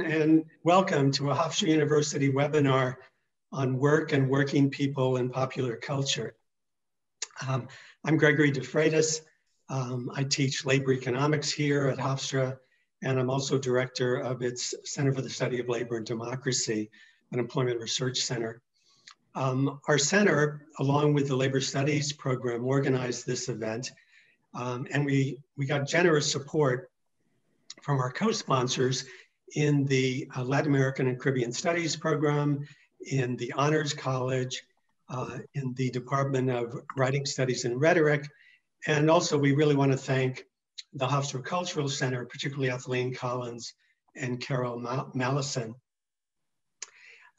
and welcome to a Hofstra University webinar on work and working people in popular culture. Um, I'm Gregory DeFreitas. Um, I teach labor economics here at Hofstra, and I'm also director of its Center for the Study of Labor and Democracy, an employment research center. Um, our center, along with the Labor Studies program, organized this event, um, and we, we got generous support from our co-sponsors in the uh, Latin American and Caribbean Studies program, in the Honors College, uh, in the Department of Writing Studies and Rhetoric. And also we really want to thank the Hofstra Cultural Center, particularly Ethelene Collins and Carol Mallison.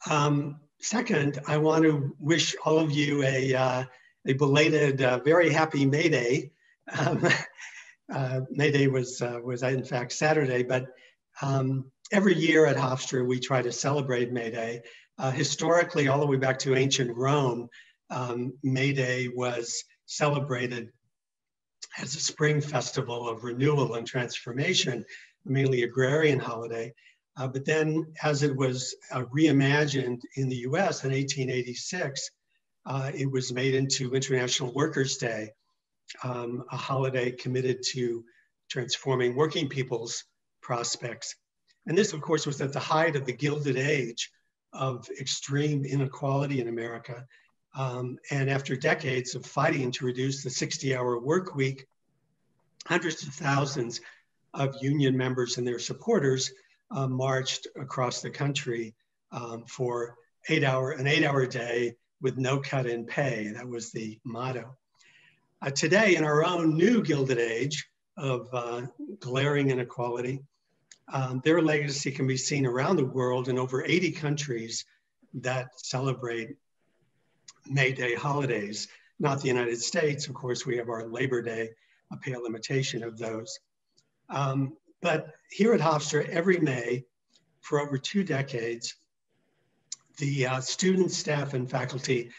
Um, second, I want to wish all of you a, uh, a belated, uh, very happy May Day. Um, uh, May Day was, uh, was in fact Saturday, but um, every year at Hofstra, we try to celebrate May Day. Uh, historically, all the way back to ancient Rome, um, May Day was celebrated as a spring festival of renewal and transformation, mainly agrarian holiday. Uh, but then as it was uh, reimagined in the US in 1886, uh, it was made into International Workers' Day, um, a holiday committed to transforming working people's prospects. And this, of course, was at the height of the Gilded Age of extreme inequality in America. Um, and after decades of fighting to reduce the 60 hour work week, hundreds of thousands of union members and their supporters uh, marched across the country um, for eight hour, an eight hour day with no cut in pay. That was the motto. Uh, today, in our own new Gilded Age of uh, glaring inequality, um, their legacy can be seen around the world in over 80 countries that celebrate May Day holidays. Not the United States, of course, we have our Labor Day, a pale imitation of those. Um, but here at Hofstra, every May, for over two decades, the uh, students, staff, and faculty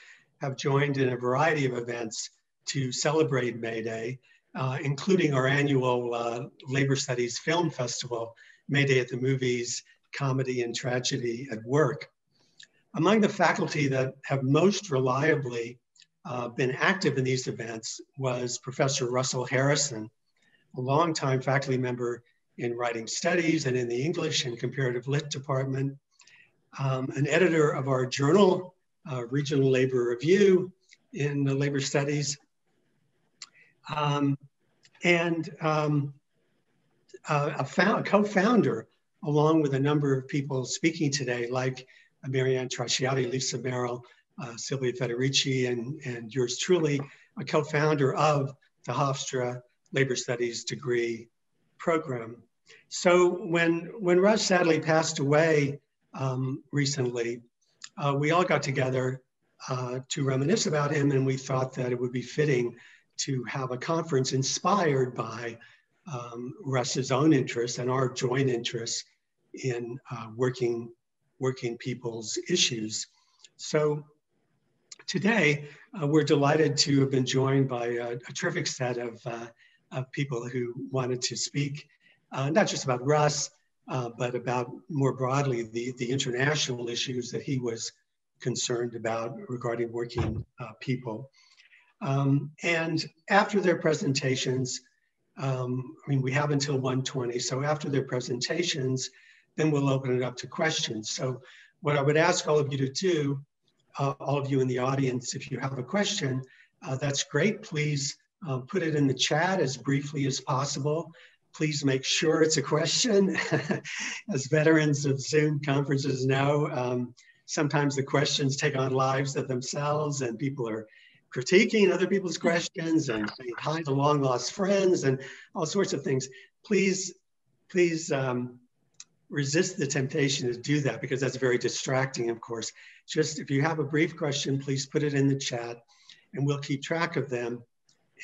have joined in a variety of events to celebrate May Day, uh, including our annual uh, Labor Studies Film Festival, May Day at the Movies, Comedy and Tragedy at Work. Among the faculty that have most reliably uh, been active in these events was Professor Russell Harrison, a longtime faculty member in writing studies and in the English and comparative lit department, um, an editor of our journal, uh, Regional Labor Review in the labor studies, um, and um, a, a co-founder, along with a number of people speaking today, like Mary Anne Trasciatti, Lisa Merrill, uh, Silvia Federici, and, and yours truly, a co-founder of the Hofstra Labor Studies degree program. So when, when Russ sadly passed away um, recently, uh, we all got together uh, to reminisce about him and we thought that it would be fitting to have a conference inspired by um, Russ's own interests and our joint interests in uh, working, working people's issues. So today, uh, we're delighted to have been joined by a, a terrific set of, uh, of people who wanted to speak, uh, not just about Russ, uh, but about more broadly the, the international issues that he was concerned about regarding working uh, people. Um, and after their presentations, um, I mean, we have until 1:20. So after their presentations, then we'll open it up to questions. So what I would ask all of you to do, uh, all of you in the audience, if you have a question, uh, that's great. Please uh, put it in the chat as briefly as possible. Please make sure it's a question. as veterans of Zoom conferences know, um, sometimes the questions take on lives of themselves and people are critiquing other people's questions and saying hi to long lost friends and all sorts of things. Please, please um, resist the temptation to do that because that's very distracting, of course. Just if you have a brief question, please put it in the chat and we'll keep track of them.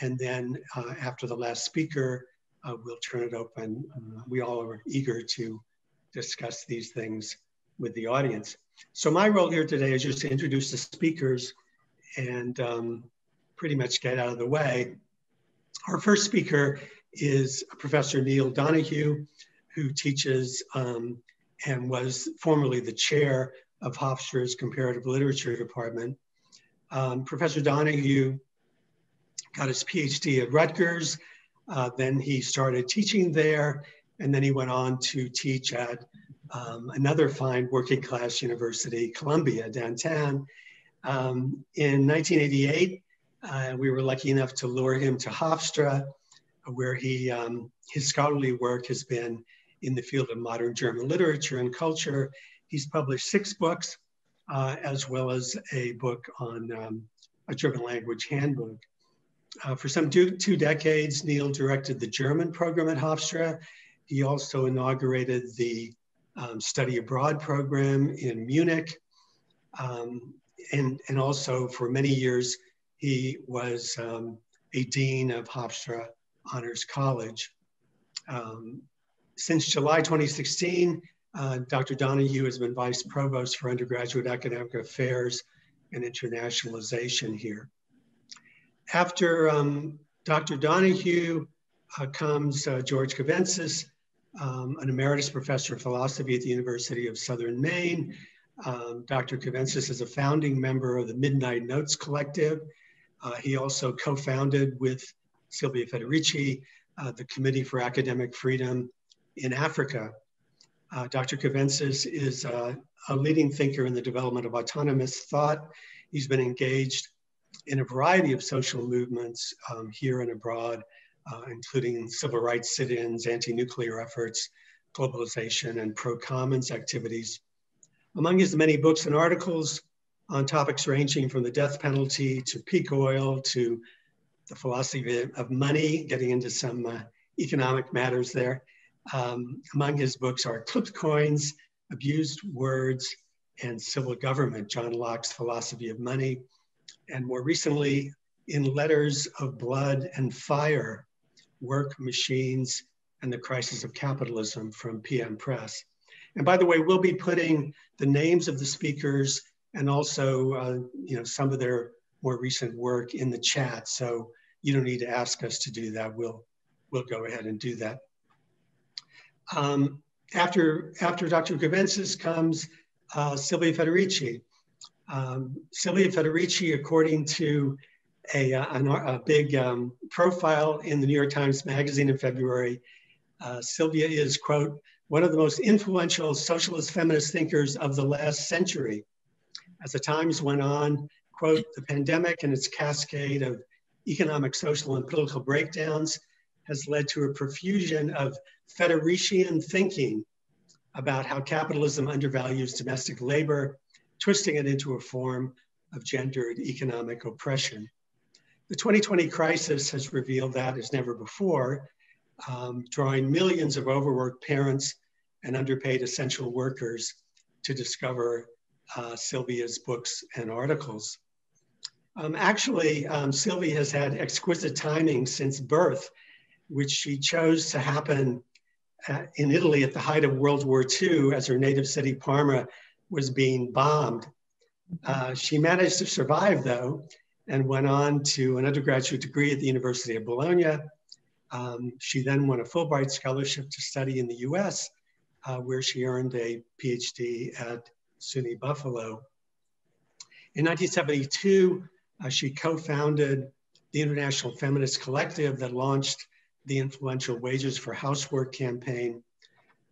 And then uh, after the last speaker, uh, we'll turn it open. Uh, we all are eager to discuss these things with the audience. So my role here today is just to introduce the speakers and um, pretty much get out of the way. Our first speaker is Professor Neil Donahue, who teaches um, and was formerly the chair of Hofstra's Comparative Literature Department. Um, Professor Donahue got his PhD at Rutgers. Uh, then he started teaching there, and then he went on to teach at um, another fine working class university, Columbia, downtown. Um, in 1988, uh, we were lucky enough to lure him to Hofstra, where he um, his scholarly work has been in the field of modern German literature and culture. He's published six books, uh, as well as a book on um, a German language handbook. Uh, for some two, two, decades, Neil directed the German program at Hofstra. He also inaugurated the um, study abroad program in Munich. Um, and, and also for many years, he was um, a dean of Hofstra Honors College. Um, since July 2016, uh, Dr. Donahue has been vice provost for undergraduate academic affairs and internationalization here. After um, Dr. Donahue uh, comes uh, George Caffentzis, um, an emeritus professor of philosophy at the University of Southern Maine. Um, Dr. Caffentzis is a founding member of the Midnight Notes Collective. Uh, he also co-founded with Silvia Federici uh, the Committee for Academic Freedom in Africa. Uh, Dr. Caffentzis is uh, a leading thinker in the development of autonomous thought. He's been engaged in a variety of social movements um, here and abroad, uh, including civil rights sit-ins, anti-nuclear efforts, globalization, and pro-commons activities. Among his many books and articles on topics ranging from the death penalty to peak oil to the philosophy of money, getting into some uh, economic matters there. Um, among his books are Clipped Coins, Abused Words, and Civil Government, John Locke's Philosophy of Money, and more recently, In Letters of Blood and Fire, Work, Machines, and the Crisis of Capitalism from PM Press. And by the way, we'll be putting the names of the speakers and also uh, you know, some of their more recent work in the chat. So you don't need to ask us to do that. We'll, we'll go ahead and do that. Um, after, after Dr. Caffentzis comes uh, Silvia Federici. Um, Silvia Federici, according to a, a, a big um, profile in the New York Times Magazine in February, uh, Silvia is, quote, one of the most influential socialist feminist thinkers of the last century. As the Times went on, quote, the pandemic and its cascade of economic, social, and political breakdowns has led to a profusion of Federician thinking about how capitalism undervalues domestic labor, twisting it into a form of gendered economic oppression. The 2020 crisis has revealed that as never before, um, drawing millions of overworked parents and underpaid essential workers to discover uh, Silvia's books and articles. Um, actually, um, Silvia has had exquisite timing since birth, which she chose to happen uh, in Italy at the height of World War II as her native city, Parma, was being bombed. Uh, she managed to survive, though, and went on to an undergraduate degree at the University of Bologna. Um, she then won a Fulbright scholarship to study in the US, uh, where she earned a PhD at SUNY Buffalo. In 1972, uh, she co-founded the International Feminist Collective that launched the influential Wages for Housework campaign.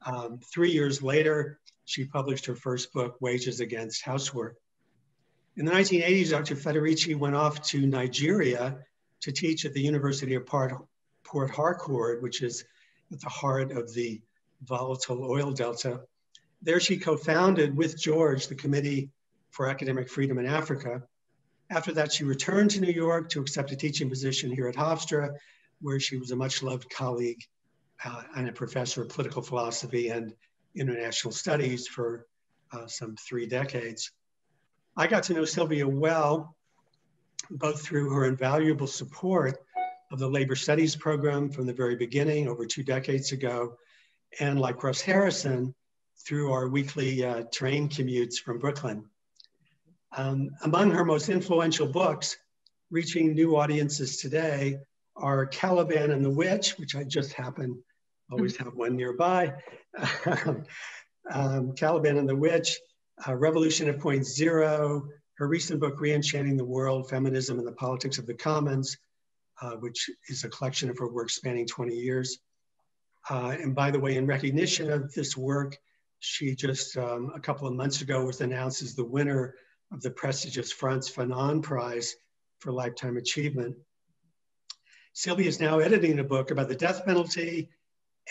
Um, three years later, she published her first book, Wages Against Housework. In the 1980s, Dr. Federici went off to Nigeria to teach at the University of Port, Port Harcourt, which is at the heart of the volatile oil delta. There she co-founded with George the Committee for Academic Freedom in Africa, after that, she returned to New York to accept a teaching position here at Hofstra, where she was a much loved colleague uh, and a professor of political philosophy and international studies for uh, some three decades. I got to know Silvia well, both through her invaluable support of the labor studies program from the very beginning over two decades ago, and like Russ Harrison, through our weekly uh, train commutes from Brooklyn. Um, among her most influential books, reaching new audiences today, are Caliban and the Witch, which I just happen always have one nearby. um, Caliban and the Witch, uh, Revolution at Point Zero, her recent book, Reenchanting the World, Feminism and the Politics of the Commons, uh, which is a collection of her work spanning 20 years. Uh, and by the way, in recognition of this work, she just um, a couple of months ago was announced as the winner of the prestigious Frantz Fanon Prize for Lifetime Achievement. Silvia is now editing a book about the death penalty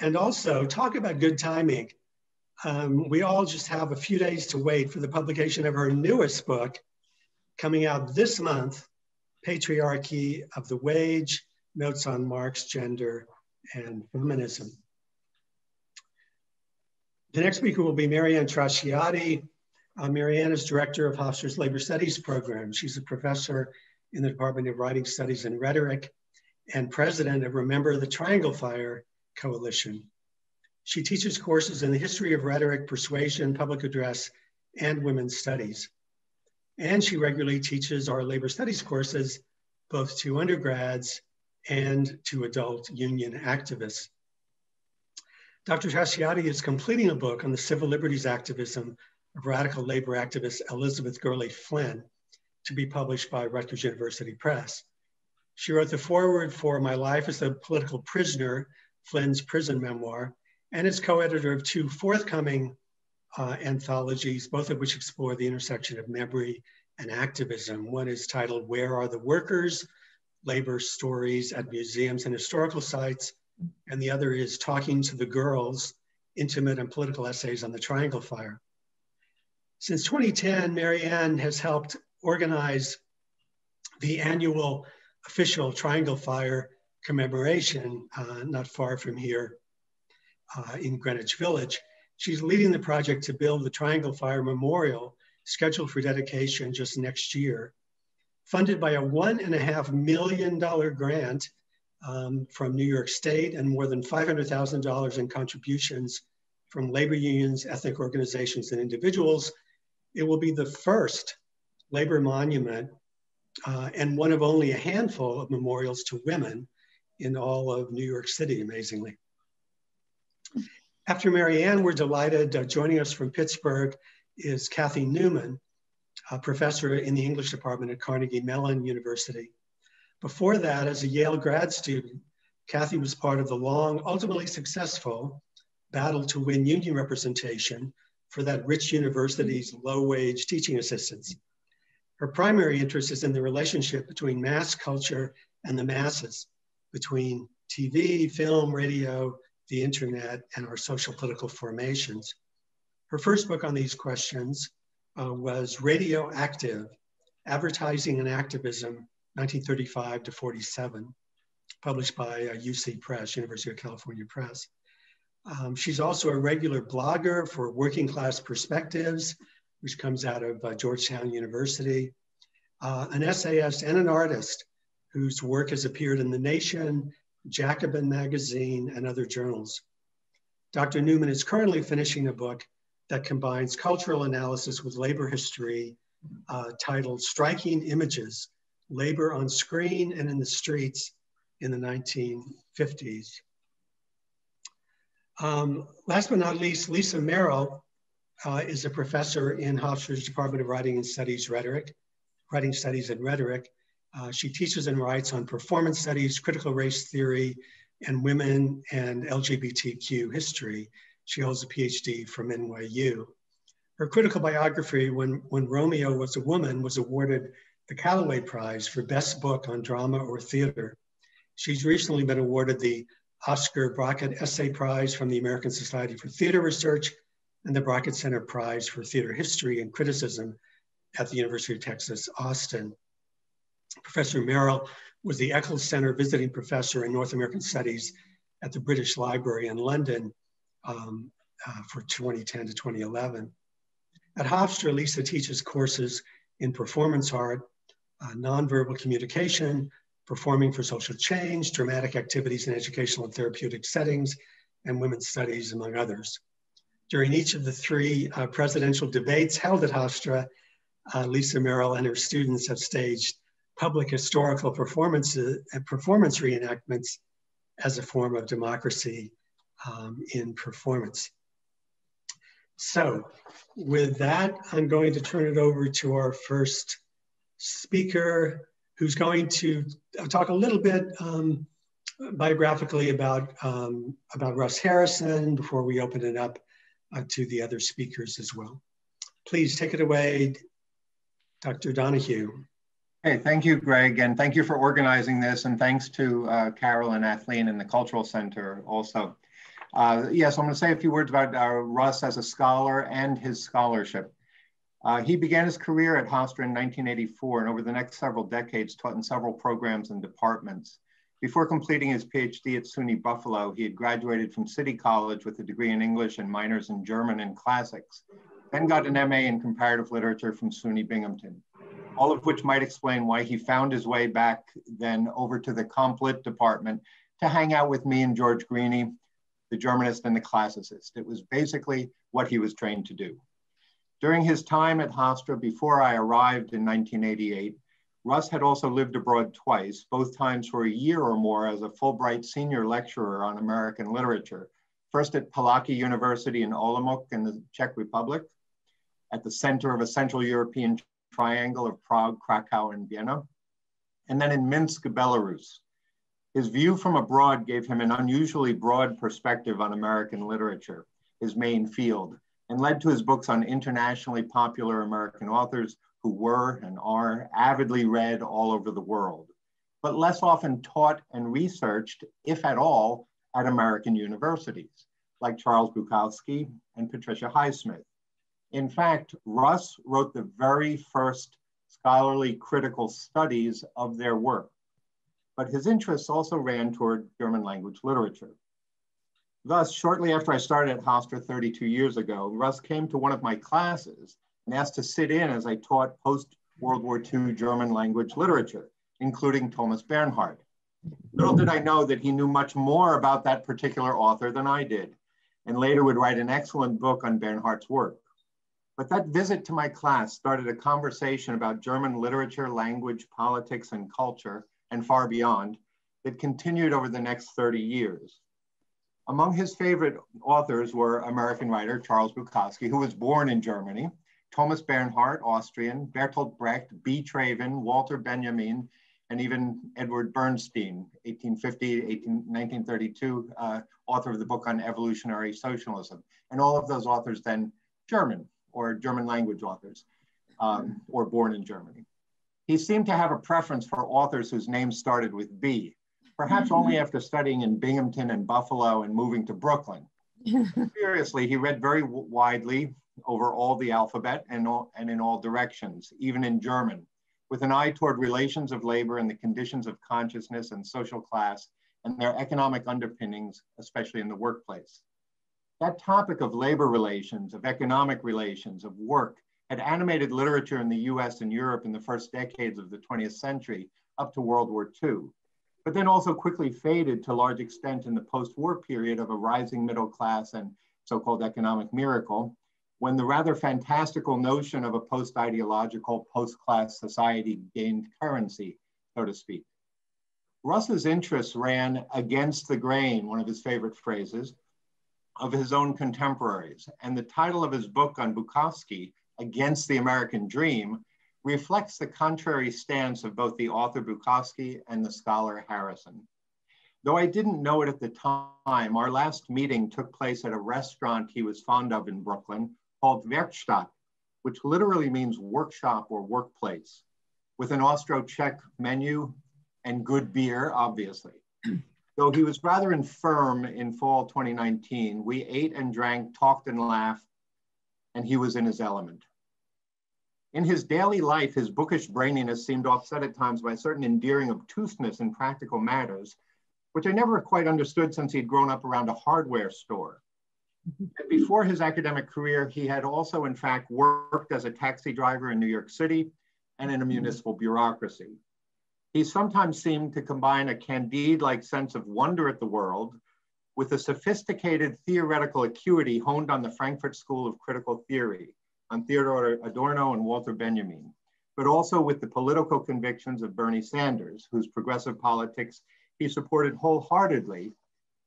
and also talk about good timing. Um, we all just have a few days to wait for the publication of her newest book coming out this month, Patriarchy of the Wage, Notes on Marx, Gender, and Feminism. The next speaker will be Mary Anne Trasciatti. Uh, Mary Anne is director of Hofstra's Labor Studies program. She's a professor in the Department of Writing Studies and Rhetoric and president of Remember the Triangle Fire Coalition. She teaches courses in the history of rhetoric, persuasion, public address, and women's studies. And she regularly teaches our labor studies courses, both to undergrads and to adult union activists. Dr. Trasciatti is completing a book on the civil liberties activism of radical labor activist Elizabeth Gurley Flynn to be published by Rutgers University Press. She wrote the foreword for My Life as a Political Prisoner, Flynn's prison memoir, and is co-editor of two forthcoming uh, anthologies, both of which explore the intersection of memory and activism. One is titled Where Are the Workers? Labor Stories at Museums and Historical Sites. And the other is Talking to the Girls, Intimate and Political Essays on the Triangle Fire. Since 2010, Mary Anne has helped organize the annual official Triangle Fire commemoration uh, not far from here uh, in Greenwich Village. She's leading the project to build the Triangle Fire Memorial scheduled for dedication just next year, funded by a one and a half million dollar grant um, from New York State and more than $500,000 in contributions from labor unions, ethnic organizations, and individuals. It will be the first labor monument uh, and one of only a handful of memorials to women in all of New York City, amazingly. After Mary Anne, we're delighted. Uh, joining us from Pittsburgh is Kathy Newman, a professor in the English department at Carnegie Mellon University. Before that, as a Yale grad student, Kathy was part of the long, ultimately successful battle to win union representation for that rich university's low wage teaching assistants. Her primary interest is in the relationship between mass culture and the masses, between TV, film, radio, the internet, and our social political formations. Her first book on these questions uh, was Radioactive, Advertising and Activism, 1935 to 47, published by uh, UC Press, University of California Press. Um, she's also a regular blogger for Working Class Perspectives, which comes out of uh, Georgetown University, uh, an essayist and an artist whose work has appeared in The Nation, Jacobin Magazine, and other journals. Dr. Newman is currently finishing a book that combines cultural analysis with labor history uh, titled Striking Images, Labor on Screen and in the Streets in the 1950s. Um, last but not least, Lisa Merrill uh, is a professor in Hofstra's Department of Writing and Studies Rhetoric, Writing Studies and Rhetoric, uh, she teaches and writes on performance studies, critical race theory, and women and LGBTQ history. She holds a PhD from NYU. Her critical biography, when, when Romeo was a woman, was awarded the Callaway Prize for Best Book on Drama or Theater. She's recently been awarded the Oscar Brockett Essay Prize from the American Society for Theater Research and the Brockett Center Prize for Theater History and Criticism at the University of Texas, Austin. Professor Merrill was the Eccles Center visiting professor in North American Studies at the British Library in London um, uh, for 2010 to 2011. At Hofstra, Lisa teaches courses in performance art, uh, nonverbal communication, performing for social change, dramatic activities in educational and therapeutic settings, and women's studies, among others. During each of the three uh, presidential debates held at Hofstra, uh, Lisa Merrill and her students have staged public historical performances and performance reenactments as a form of democracy um, in performance. So with that, I'm going to turn it over to our first speaker who's going to talk a little bit um, biographically about, um, about Russ Harrison before we open it up uh, to the other speakers as well. Please take it away, Dr. Donahue. Hey, thank you, Greg, and thank you for organizing this, and thanks to uh, Carol and Athleen and the Cultural Center also. Uh, yes, I'm going to say a few words about uh, Russ as a scholar and his scholarship. Uh, he began his career at Hofstra in 1984 and over the next several decades taught in several programs and departments. Before completing his PhD at SUNY Buffalo, he had graduated from City College with a degree in English and minors in German and classics, then got an MA in comparative literature from SUNY Binghamton, all of which might explain why he found his way back then over to the Comp Lit department to hang out with me and George Greaney, the Germanist and the classicist. It was basically what he was trained to do. During his time at Hofstra before I arrived in 1988, Russ had also lived abroad twice, both times for a year or more as a Fulbright senior lecturer on American literature, first at Palacký University in Olomouc in the Czech Republic, at the center of a Central European triangle of Prague, Krakow, and Vienna, and then in Minsk, Belarus, his view from abroad gave him an unusually broad perspective on American literature, his main field, and led to his books on internationally popular American authors who were and are avidly read all over the world, but less often taught and researched, if at all, at American universities, like Charles Bukowski and Patricia Highsmith. In fact, Russ wrote the very first scholarly critical studies of their work but his interests also ran toward German language literature. Thus, shortly after I started at Hofstra 32 years ago, Russ came to one of my classes and asked to sit in as I taught post-World War II German language literature, including Thomas Bernhard. Little did I know that he knew much more about that particular author than I did, and later would write an excellent book on Bernhard's work. But that visit to my class started a conversation about German literature, language, politics, and culture and far beyond that continued over the next 30 years. Among his favorite authors were American writer Charles Bukowski, who was born in Germany, Thomas Bernhard, Austrian, Bertolt Brecht, B. Traven, Walter Benjamin, and even Edward Bernstein, 1850, 18, 1932, uh, author of the book on evolutionary socialism. And all of those authors then German or German language authors um, or born in Germany. He seemed to have a preference for authors whose names started with B, perhaps only mm-hmm. after studying in Binghamton and Buffalo and moving to Brooklyn. Seriously, he read very widely over all the alphabet and, all, and in all directions, even in German, with an eye toward relations of labor and the conditions of consciousness and social class and their economic underpinnings, especially in the workplace. That topic of labor relations, of economic relations, of work, had animated literature in the US and Europe in the first decades of the 20th century up to World War II, but then also quickly faded to large extent in the post-war period of a rising middle class and so-called economic miracle, when the rather fantastical notion of a post-ideological, post-class society gained currency, so to speak. Russ's interests ran against the grain, one of his favorite phrases, of his own contemporaries. And the title of his book on Bukowski against the American dream reflects the contrary stance of both the author Bukowski and the scholar Harrison. Though I didn't know it at the time, our last meeting took place at a restaurant he was fond of in Brooklyn called Werkstatt, which literally means workshop or workplace, with an Austro-Czech menu and good beer, obviously. Though he was rather infirm in fall 2019, we ate and drank, talked and laughed, and he was in his element. In his daily life, his bookish braininess seemed offset at times by a certain endearing obtuseness in practical matters, which I never quite understood since he'd grown up around a hardware store. Mm-hmm. Before his academic career, he had also, in fact, worked as a taxi driver in New York City and in a mm-hmm. municipal bureaucracy. He sometimes seemed to combine a candide like sense of wonder at the world with a sophisticated theoretical acuity honed on the Frankfurt School of Critical Theory, on Theodore Adorno and Walter Benjamin, but also with the political convictions of Bernie Sanders, whose progressive politics he supported wholeheartedly,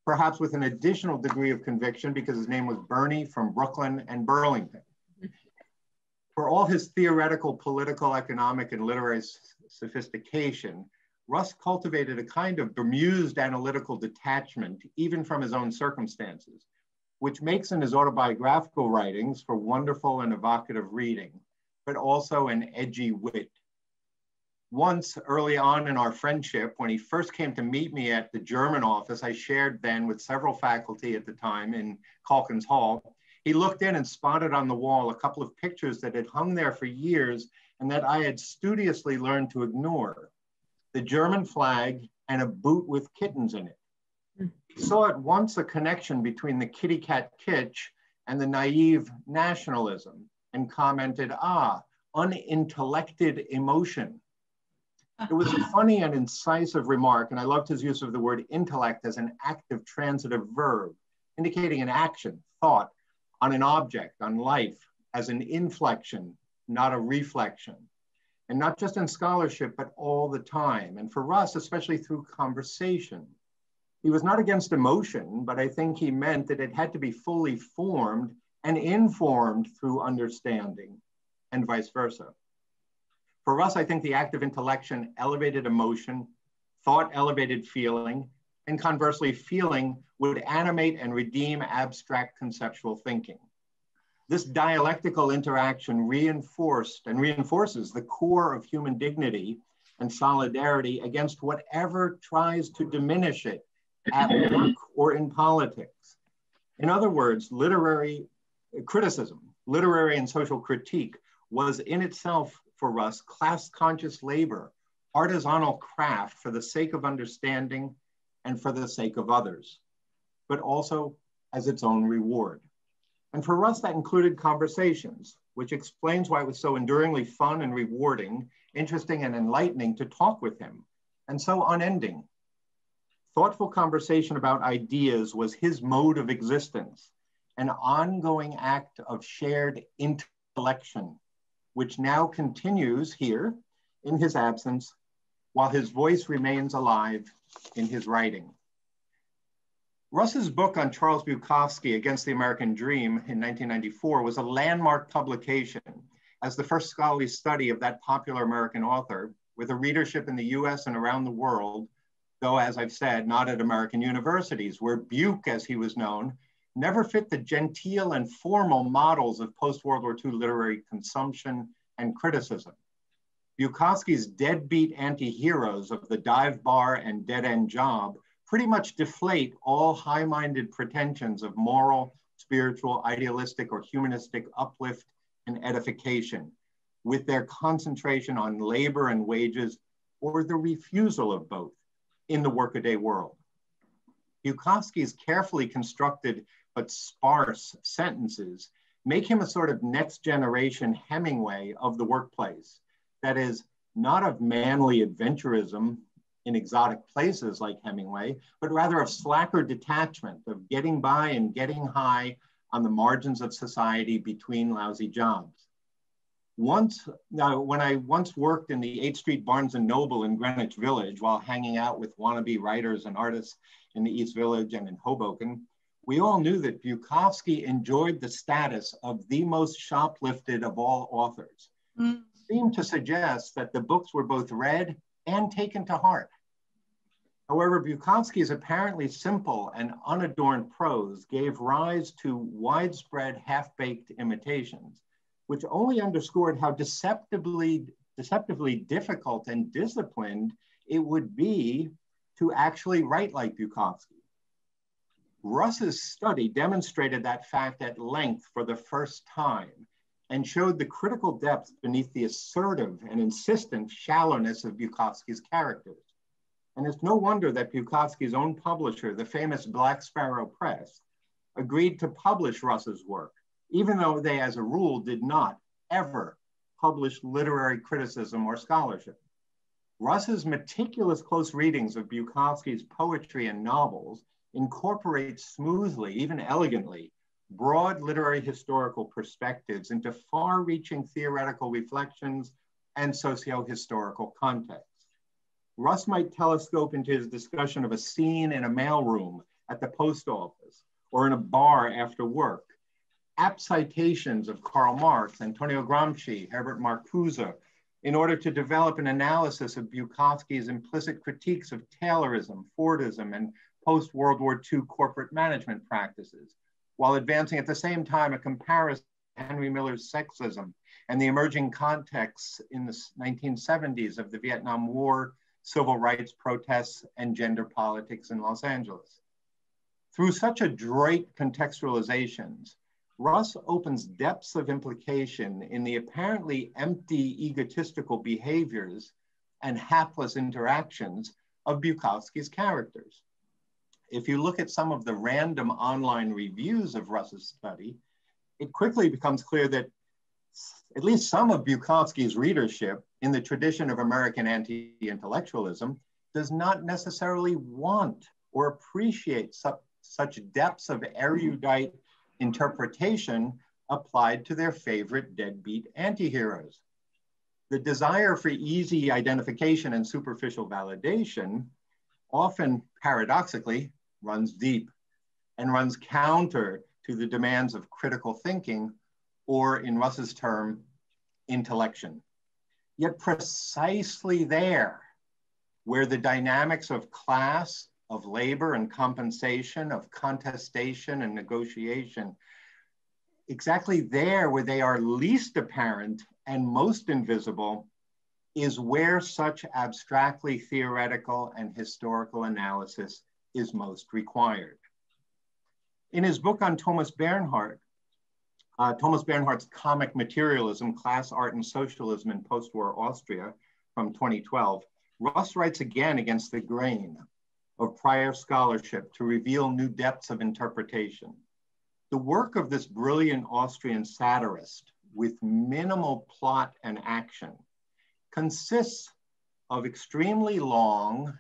perhaps with an additional degree of conviction because his name was Bernie from Brooklyn and Burlington. For all his theoretical, political, economic, and literary sophistication, Russ cultivated a kind of bemused analytical detachment, even from his own circumstances, which makes in his autobiographical writings for wonderful and evocative reading, but also an edgy wit. Once early on in our friendship, when he first came to meet me at the German office, I shared then with several faculty at the time in Calkins Hall, he looked in and spotted on the wall a couple of pictures that had hung there for years and that I had studiously learned to ignore the German flag and a boot with kittens in it. He saw at once a connection between the kitty cat kitsch and the naive nationalism and commented, ah, unintellected emotion. It was a funny and incisive remark, and I loved his use of the word intellect as an active transitive verb, indicating an action, thought, on an object, on life, as an inflection, not a reflection. And not just in scholarship, but all the time. And for us, especially through conversation. He was not against emotion, but I think he meant that it had to be fully formed and informed through understanding, and vice versa. For us, I think the act of intellection elevated emotion, thought elevated feeling, and conversely, feeling would animate and redeem abstract conceptual thinking. This dialectical interaction reinforced and reinforces the core of human dignity and solidarity against whatever tries to diminish it at work or in politics. In other words, literary criticism, literary and social critique was in itself for us class conscious labor, artisanal craft for the sake of understanding and for the sake of others, but also as its own reward. And for us, that included conversations, which explains why it was so enduringly fun and rewarding, interesting and enlightening to talk with him, and so unending. Thoughtful conversation about ideas was his mode of existence, an ongoing act of shared intellection, which now continues here in his absence, while his voice remains alive in his writing. Russ's book on Charles Bukowski Against the American Dream in 1994 was a landmark publication as the first scholarly study of that popular American author with a readership in the US and around the world, though as I've said, not at American universities, where Buke, as he was known, never fit the genteel and formal models of post-World War II literary consumption and criticism. Bukowski's deadbeat anti-heroes of the dive bar and dead-end job pretty much deflate all high-minded pretensions of moral, spiritual, idealistic, or humanistic uplift and edification with their concentration on labor and wages or the refusal of both in the workaday world. Bukowski's carefully constructed but sparse sentences make him a sort of next generation Hemingway of the workplace, that is, not of manly adventurism in exotic places like Hemingway, but rather of slacker detachment, of getting by and getting high on the margins of society between lousy jobs. Once, now, when I once worked in the 8th Street Barnes & Noble in Greenwich Village while hanging out with wannabe writers and artists in the East Village and in Hoboken, we all knew that Bukowski enjoyed the status of the most shoplifted of all authors. Mm seemed to suggest that the books were both read and taken to heart. However, Bukowski's apparently simple and unadorned prose gave rise to widespread half-baked imitations, which only underscored how deceptively, deceptively difficult and disciplined it would be to actually write like Bukowski. Russ's study demonstrated that fact at length for the first time and showed the critical depth beneath the assertive and insistent shallowness of Bukowski's characters. And it's no wonder that Bukowski's own publisher, the famous Black Sparrow Press, agreed to publish Russ's work, even though they, as a rule, did not ever publish literary criticism or scholarship. Russ's meticulous close readings of Bukowski's poetry and novels incorporate smoothly, even elegantly, broad literary historical perspectives into far reaching theoretical reflections and socio historical contexts. Russ might telescope into his discussion of a scene in a mailroom at the post office or in a bar after work, apt citations of Karl Marx, Antonio Gramsci, Herbert Marcuse, in order to develop an analysis of Bukowski's implicit critiques of Taylorism, Fordism, and post-World War II corporate management practices, while advancing at the same time a comparison of Henry Miller's sexism and the emerging contexts in the 1970s of the Vietnam War, civil rights protests, and gender politics in Los Angeles. Through such adroit contextualizations, Russ opens depths of implication in the apparently empty egotistical behaviors and hapless interactions of Bukowski's characters. If you look at some of the random online reviews of Russ's study, it quickly becomes clear that at least some of Bukowski's readership in the tradition of American anti-intellectualism does not necessarily want or appreciate su such depths of erudite interpretation applied to their favorite deadbeat antiheroes. The desire for easy identification and superficial validation often paradoxically runs deep and runs counter to the demands of critical thinking, or in Russ's term, intellection. Yet precisely there, where the dynamics of class of labor and compensation, of contestation and negotiation, exactly there where they are least apparent and most invisible is where such abstractly theoretical and historical analysis is most required. In his book on Thomas Bernhard, uh, Thomas Bernhard's Comic Materialism, Class, Art, and Socialism in Post-War Austria from 2012, Russ writes again against the grain of prior scholarship to reveal new depths of interpretation. The work of this brilliant Austrian satirist with minimal plot and action consists of extremely long,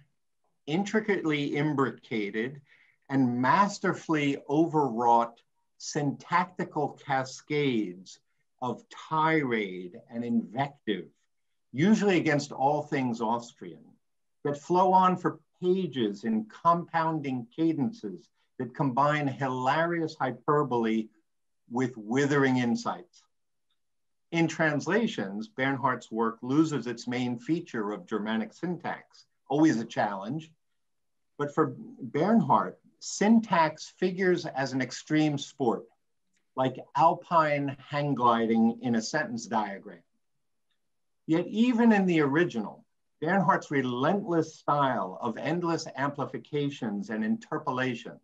intricately imbricated, and masterfully overwrought syntactical cascades of tirade and invective, usually against all things Austrian, that flow on for pages in compounding cadences that combine hilarious hyperbole with withering insights. In translations, Bernhard's work loses its main feature of Germanic syntax, always a challenge. But for Bernhardt, syntax figures as an extreme sport, like alpine hang gliding in a sentence diagram. Yet even in the original, Bernhard's relentless style of endless amplifications and interpolations,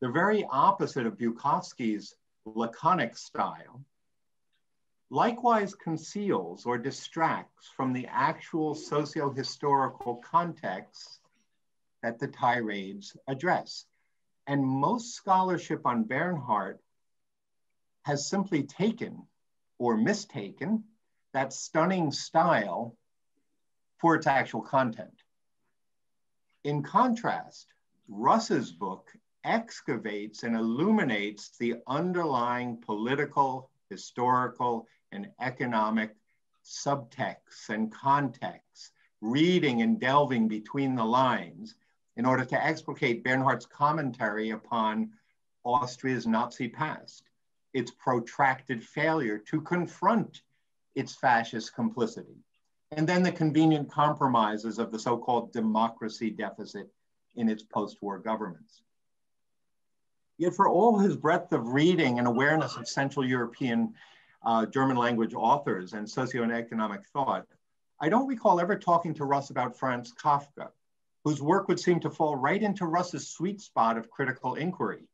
the very opposite of Bukowski's laconic style, likewise conceals or distracts from the actual socio-historical context that the tirades address. And most scholarship on Bernhard has simply taken or mistaken that stunning style for its actual content. In contrast, Russ's book excavates and illuminates the underlying political, historical, and economic subtexts and contexts, reading and delving between the lines in order to explicate Bernhard's commentary upon Austria's Nazi past, its protracted failure to confront its fascist complicity, and then the convenient compromises of the so-called democracy deficit in its post-war governments. Yet for all his breadth of reading and awareness of Central European uh, German language authors and socioeconomic thought, I don't recall ever talking to Russ about Franz Kafka, whose work would seem to fall right into Russ's sweet spot of critical inquiry.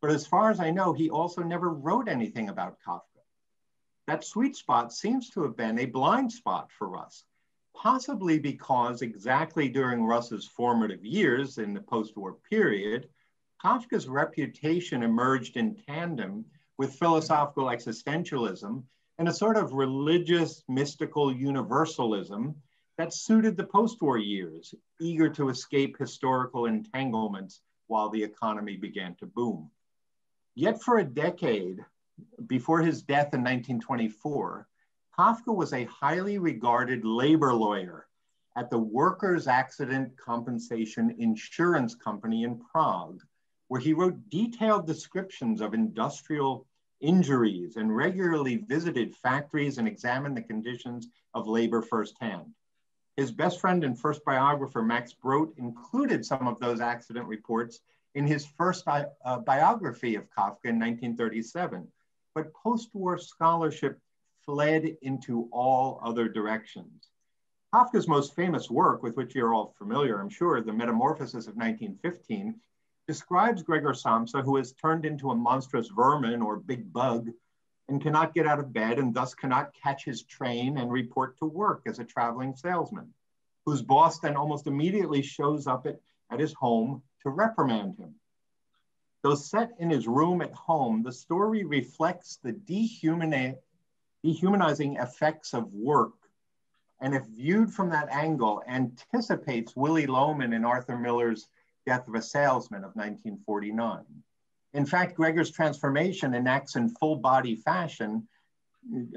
But as far as I know, he also never wrote anything about Kafka. That sweet spot seems to have been a blind spot for Russ, possibly because exactly during Russ's formative years in the post-war period, Kafka's reputation emerged in tandem with philosophical existentialism and a sort of religious mystical universalism that suited the post-war years, eager to escape historical entanglements while the economy began to boom. Yet for a decade, before his death in 1924, Kafka was a highly regarded labor lawyer at the Workers' Accident Compensation Insurance Company in Prague, where he wrote detailed descriptions of industrial injuries and regularly visited factories and examined the conditions of labor firsthand. His best friend and first biographer, Max Brod, included some of those accident reports in his first bi uh, biography of Kafka in 1937. But post-war scholarship fled into all other directions. Kafka's most famous work, with which you're all familiar, I'm sure, The Metamorphosis of 1915, describes Gregor Samsa, who is turned into a monstrous vermin or big bug and cannot get out of bed and thus cannot catch his train and report to work as a traveling salesman, whose boss then almost immediately shows up at, at his home to reprimand him. Though set in his room at home, the story reflects the dehumani dehumanizing effects of work and if viewed from that angle, anticipates Willy Loman and Arthur Miller's Death of a Salesman of 1949. In fact, Gregor's transformation enacts in full body fashion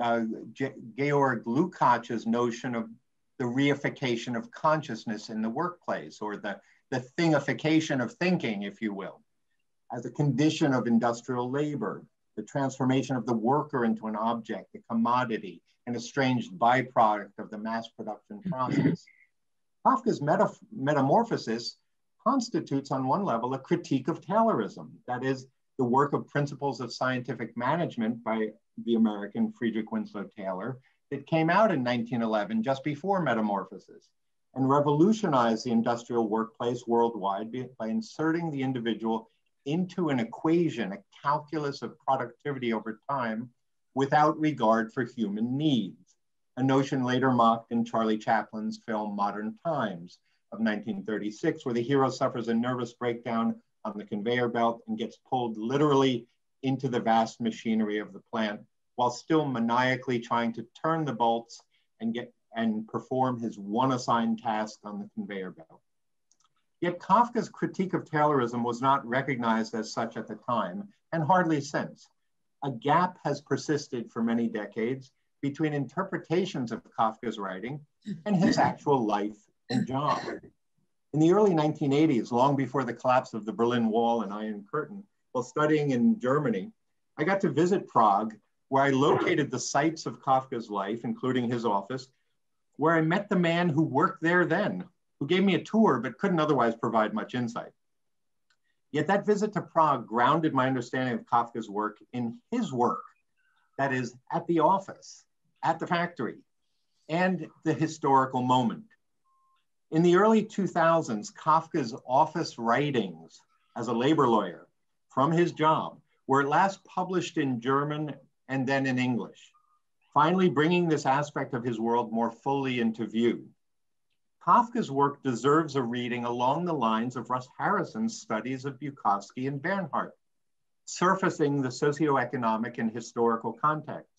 uh, Georg Lukács's notion of the reification of consciousness in the workplace or the, the thingification of thinking, if you will, as a condition of industrial labor, the transformation of the worker into an object, a commodity, an estranged byproduct of the mass production process. Kafka's metamorphosis constitutes, on one level, a critique of Taylorism, that is, the work of principles of scientific management by the American Friedrich Winslow Taylor that came out in 1911, just before Metamorphosis, and revolutionized the industrial workplace worldwide by inserting the individual into an equation, a calculus of productivity over time, without regard for human needs, a notion later mocked in Charlie Chaplin's film Modern Times, of 1936, where the hero suffers a nervous breakdown on the conveyor belt and gets pulled literally into the vast machinery of the plant while still maniacally trying to turn the bolts and get and perform his one assigned task on the conveyor belt. Yet Kafka's critique of Taylorism was not recognized as such at the time, and hardly since. A gap has persisted for many decades between interpretations of Kafka's writing and his actual life and job. In the early 1980s, long before the collapse of the Berlin Wall and Iron Curtain, while studying in Germany, I got to visit Prague, where I located the sites of Kafka's life, including his office, where I met the man who worked there then, who gave me a tour but couldn't otherwise provide much insight. Yet that visit to Prague grounded my understanding of Kafka's work in his work, that is, at the office, at the factory, and the historical moment. In the early 2000s, Kafka's office writings as a labor lawyer from his job were at last published in German and then in English, finally bringing this aspect of his world more fully into view. Kafka's work deserves a reading along the lines of Russ Harrison's studies of Bukowski and Bernhard, surfacing the socioeconomic and historical context.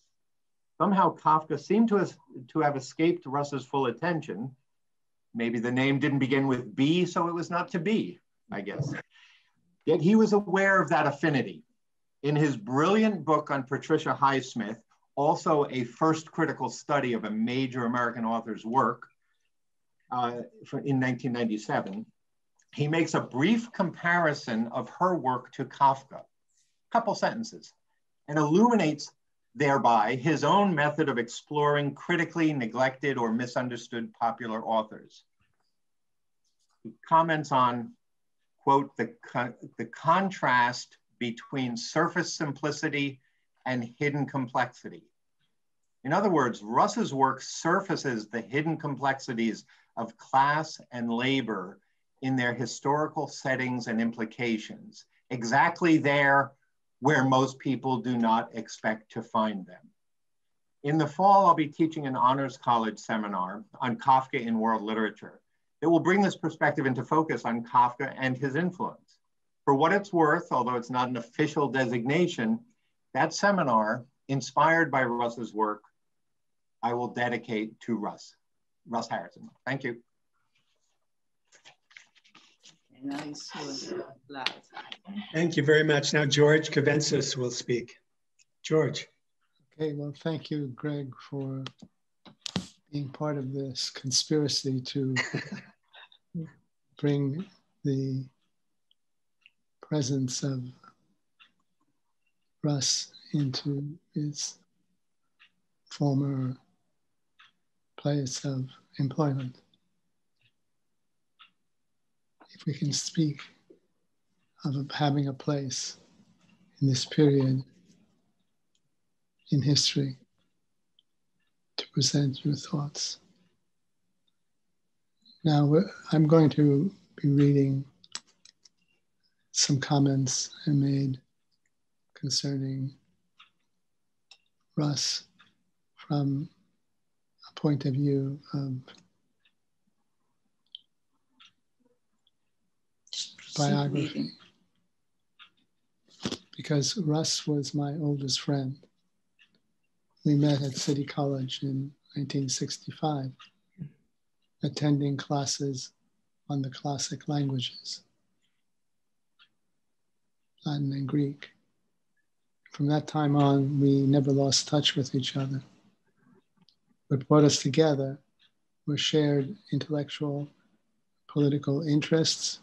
Somehow Kafka seemed to to have escaped Russ's full attention Maybe the name didn't begin with B, so it was not to be, I guess. Yet he was aware of that affinity. In his brilliant book on Patricia Highsmith, also a first critical study of a major American author's work uh, in 1997, he makes a brief comparison of her work to Kafka, a couple sentences, and illuminates thereby his own method of exploring critically neglected or misunderstood popular authors. He comments on, quote, the, the contrast between surface simplicity and hidden complexity. In other words, Russ's work surfaces the hidden complexities of class and labor in their historical settings and implications, exactly there where most people do not expect to find them. In the fall, I'll be teaching an honors college seminar on Kafka in world literature. It will bring this perspective into focus on Kafka and his influence. For what it's worth, although it's not an official designation, that seminar, inspired by Russ's work, I will dedicate to Russ, Russ Harrison. Thank you. Nice Thank you very much. Now George Caffentzis will speak. George. Okay, well, thank you, Greg, for being part of this conspiracy to bring the presence of Russ into his former place of employment. If we can speak of having a place in this period in history to present your thoughts. Now, I'm going to be reading some comments I made concerning Russ from point of view of biography. Because Russ was my oldest friend. We met at City College in 1965, attending classes on the classic languages, Latin and Greek. From that time on, we never lost touch with each other. What brought us together were shared intellectual, political interests,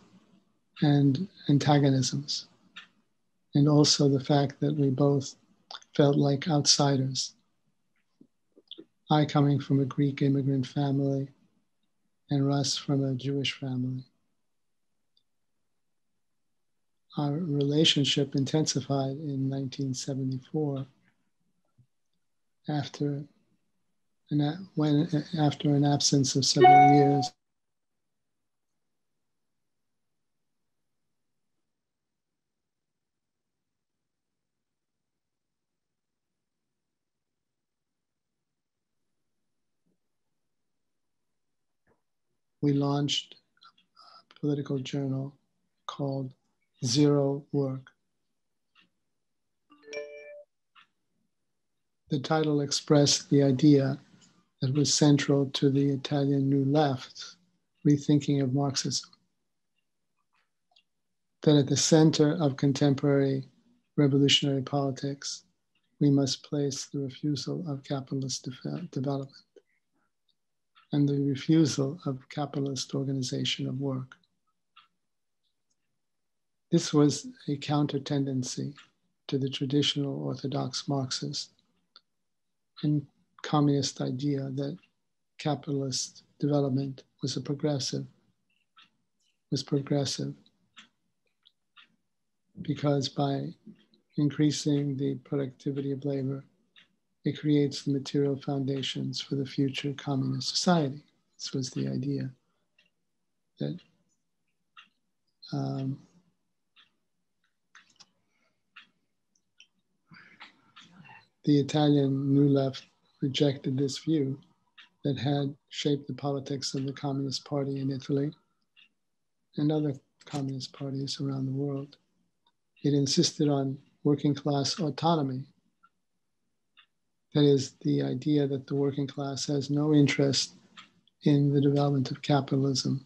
and antagonisms. And also the fact that we both felt like outsiders. I coming from a Greek immigrant family, and Russ from a Jewish family. Our relationship intensified in 1974 after an, when, after an absence of several years. we launched a political journal called Zero Work. The title expressed the idea that was central to the Italian New Left rethinking of Marxism. That at the center of contemporary revolutionary politics, we must place the refusal of capitalist de- development and the refusal of capitalist organization of work. This was a counter tendency to the traditional orthodox Marxist and communist idea that capitalist development was a progressive, was progressive because by increasing the productivity of labor, it creates the material foundations for the future communist society. This was the idea that um, the Italian New Left rejected this view that had shaped the politics of the Communist Party in Italy and other communist parties around the world. It insisted on working class autonomy that is the idea that the working class has no interest in the development of capitalism,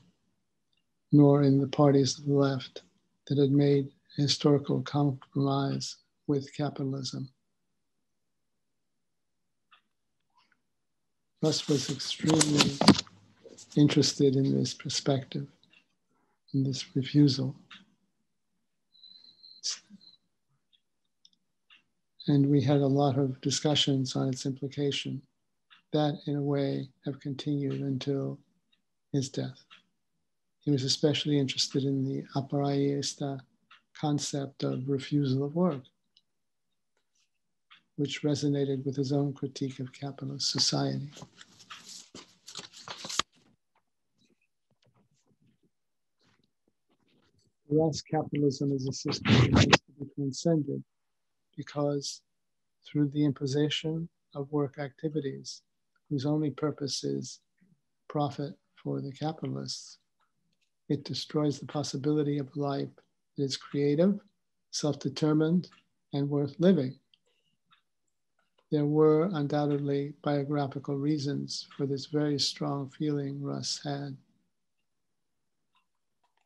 nor in the parties of the left that had made historical compromise with capitalism. Russ was extremely interested in this perspective, in this refusal. And we had a lot of discussions on its implication that, in a way, have continued until his death. He was especially interested in the operaista concept of refusal of work, which resonated with his own critique of capitalist society. For us, capitalism is a system that needs to be transcended because through the imposition of work activities whose only purpose is profit for the capitalists, it destroys the possibility of life that is creative, self determined, and worth living. There were undoubtedly biographical reasons for this very strong feeling Russ had,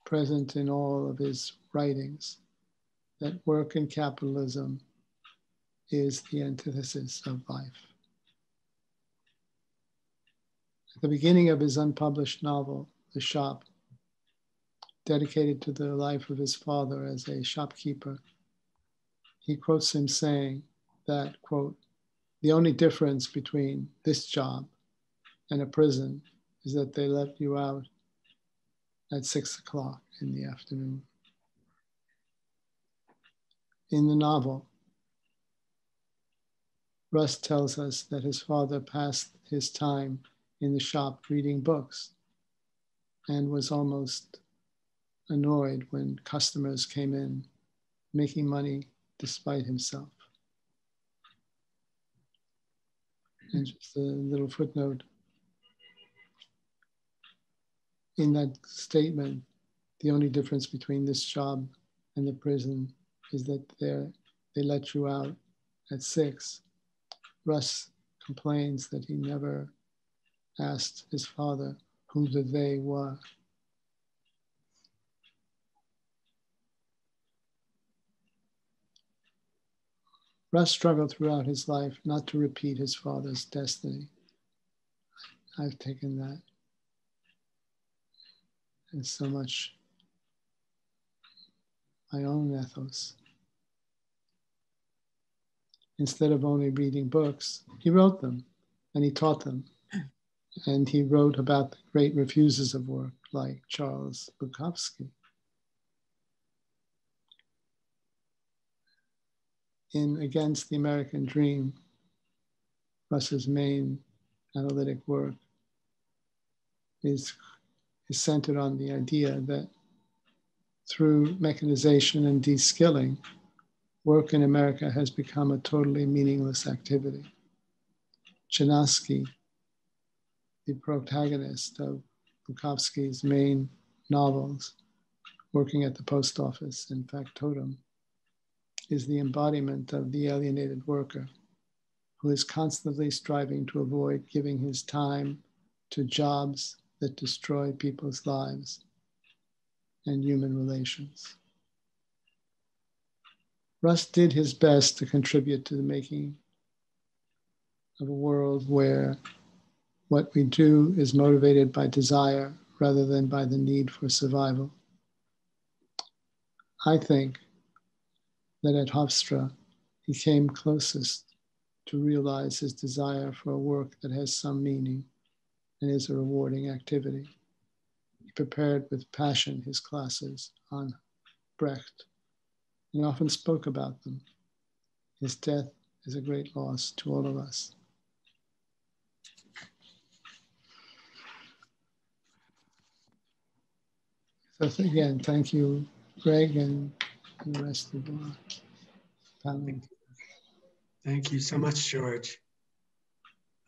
present in all of his writings, that work and capitalism is the antithesis of life. At the beginning of his unpublished novel, The Shop, dedicated to the life of his father as a shopkeeper, he quotes him saying that, quote, the only difference between this job and a prison is that they let you out at six o'clock in the afternoon. In the novel, Russ tells us that his father passed his time in the shop reading books and was almost annoyed when customers came in making money despite himself. And just a little footnote in that statement, the only difference between this job and the prison is that they they let you out at six. Russ complains that he never asked his father who the they were. Russ struggled throughout his life not to repeat his father's destiny. I've taken that and so much my own ethos. Instead of only reading books, he wrote them and he taught them. And he wrote about the great refusers of work like Charles Bukowski. In Against the American Dream, Russ's main analytic work is is centered on the idea that through mechanization and de-skilling, work in America has become a totally meaningless activity. Chinaski, the protagonist of Bukowski's main novels, working at the post office in Factotum, is the embodiment of the alienated worker who is constantly striving to avoid giving his time to jobs that destroy people's lives and human relations. Russ did his best to contribute to the making of a world where what we do is motivated by desire rather than by the need for survival. I think that at Hofstra, he came closest to realize his desire for a work that has some meaning and is a rewarding activity. He prepared with passion his classes on Brecht and often spoke about them. His death is a great loss to all of us. So again, thank you, Greg, and the rest of the panel. Thank you so much, George.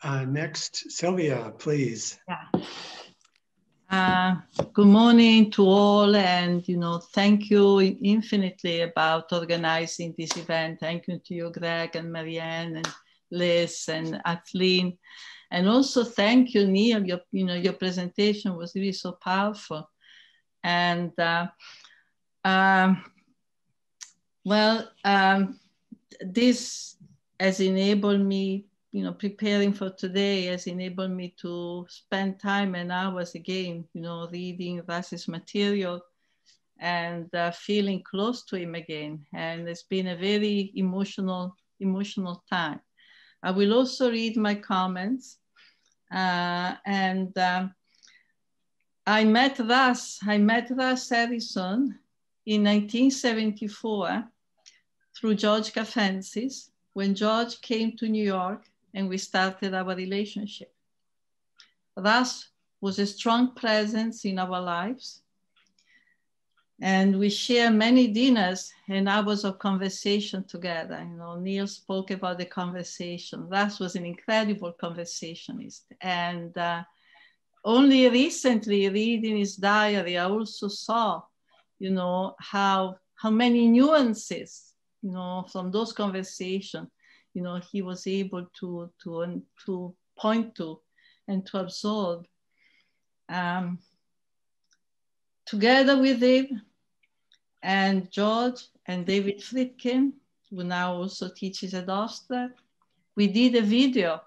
Uh, next, Silvia, please. Yeah. Uh, good morning to all, and you know, thank you infinitely about organizing this event. Thank you to you, Greg and Mary Anne and Liz and Athleen, and also thank you, Neil. Your you know your presentation was really so powerful, and uh, um, well, um, this has enabled me you know, preparing for today has enabled me to spend time and hours again, you know, reading Russ's material and uh, feeling close to him again. And it's been a very emotional, emotional time. I will also read my comments. Uh, and um, I met Russ, I met Russ Harrison in 1974 through George Caffentzis when George came to New York and we started our relationship. Russ was a strong presence in our lives. And we share many dinners and hours of conversation together. You know, Neil spoke about the conversation. Russ was an incredible conversationist. And uh, only recently, reading his diary, I also saw, you know, how how many nuances, you know, from those conversations you know, he was able to, to, to point to and to absorb. Um, together with him and George and David Friedkin, who now also teaches at Hofstra, we did a video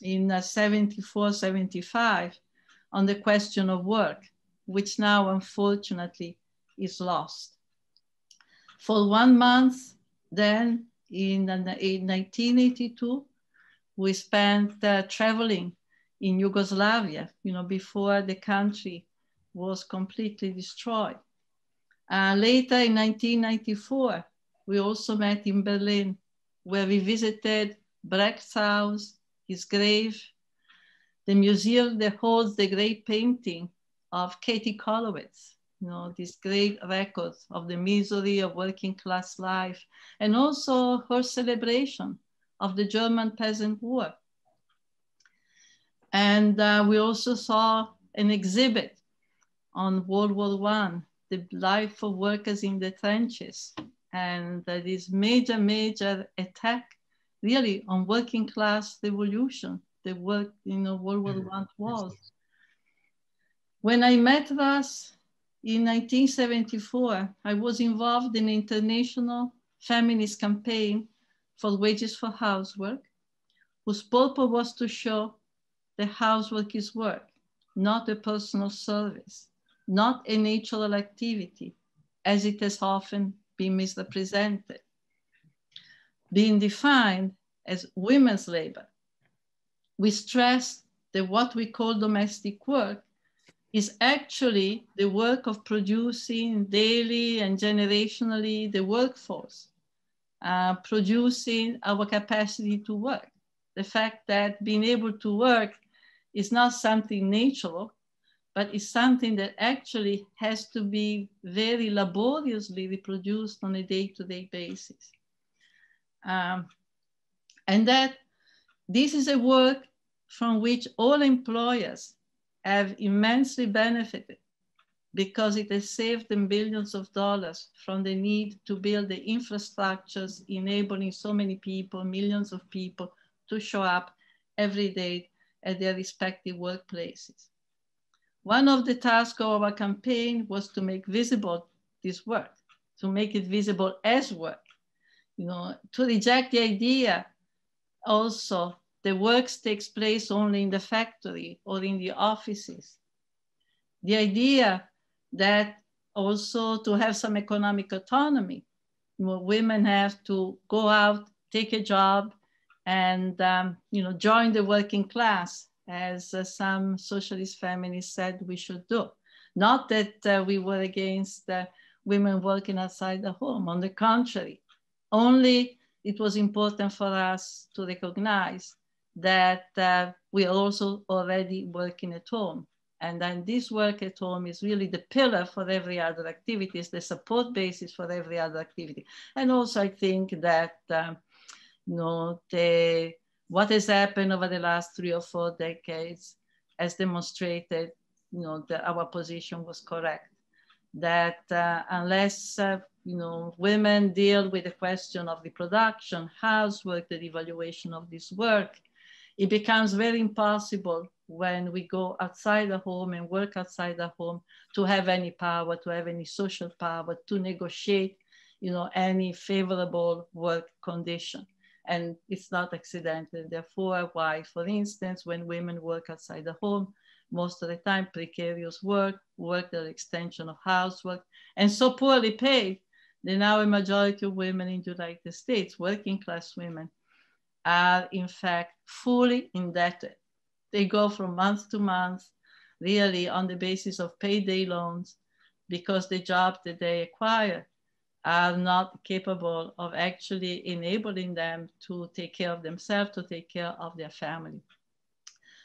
in uh, 74, 75 on the question of work, which now unfortunately is lost. For one month, then in, in 1982, we spent uh, traveling in Yugoslavia, you know, before the country was completely destroyed. Uh, later in 1994, we also met in Berlin, where we visited Brecht's house, his grave, the museum that holds the great painting of Käthe Kollwitz, you know, this great record of the misery of working class life, and also her celebration of the German peasant war. And uh, we also saw an exhibit on World War One, the life of workers in the trenches, and uh, this major, major attack really on working class revolution, the work, you know, World War One was. When I met Russ in 1974, I was involved in an international feminist campaign for wages for housework, whose purpose was to show that housework is work, not a personal service, not a natural activity, as it has often been misrepresented. Being defined as women's labor, we stress that what we call domestic work is actually the work of producing daily and generationally the workforce, uh, producing our capacity to work. The fact that being able to work is not something natural, but it's something that actually has to be very laboriously reproduced on a day-to-day basis. Um, and that this is a work from which all employers have immensely benefited because it has saved them billions of dollars from the need to build the infrastructures enabling so many people, millions of people to show up every day at their respective workplaces. One of the tasks of our campaign was to make visible this work, to make it visible as work, you know, to reject the idea also the work takes place only in the factory or in the offices. The idea that also to have some economic autonomy, women have to go out, take a job, and um, you know join the working class, as uh, some socialist feminists said we should do. Not that uh, we were against uh, women working outside the home. On the contrary, only it was important for us to recognize that uh, we are also already working at home. And then this work at home is really the pillar for every other activity, is the support basis for every other activity. And also I think that, um, you know, the, what has happened over the last three or four decades has demonstrated, you know, that our position was correct. That uh, unless, uh, you know, women deal with the question of reproduction, housework, the evaluation of this work, it becomes very impossible when we go outside the home and work outside the home to have any power, to have any social power, to negotiate, you know, any favorable work condition. And it's not accidental. Therefore, why, for instance, when women work outside the home, most of the time precarious work, work that extension of housework, and so poorly paid, that now a majority of women in the United States, working class women, are in fact fully indebted. They go from month to month, really on the basis of payday loans, because the jobs that they acquire are not capable of actually enabling them to take care of themselves, to take care of their family.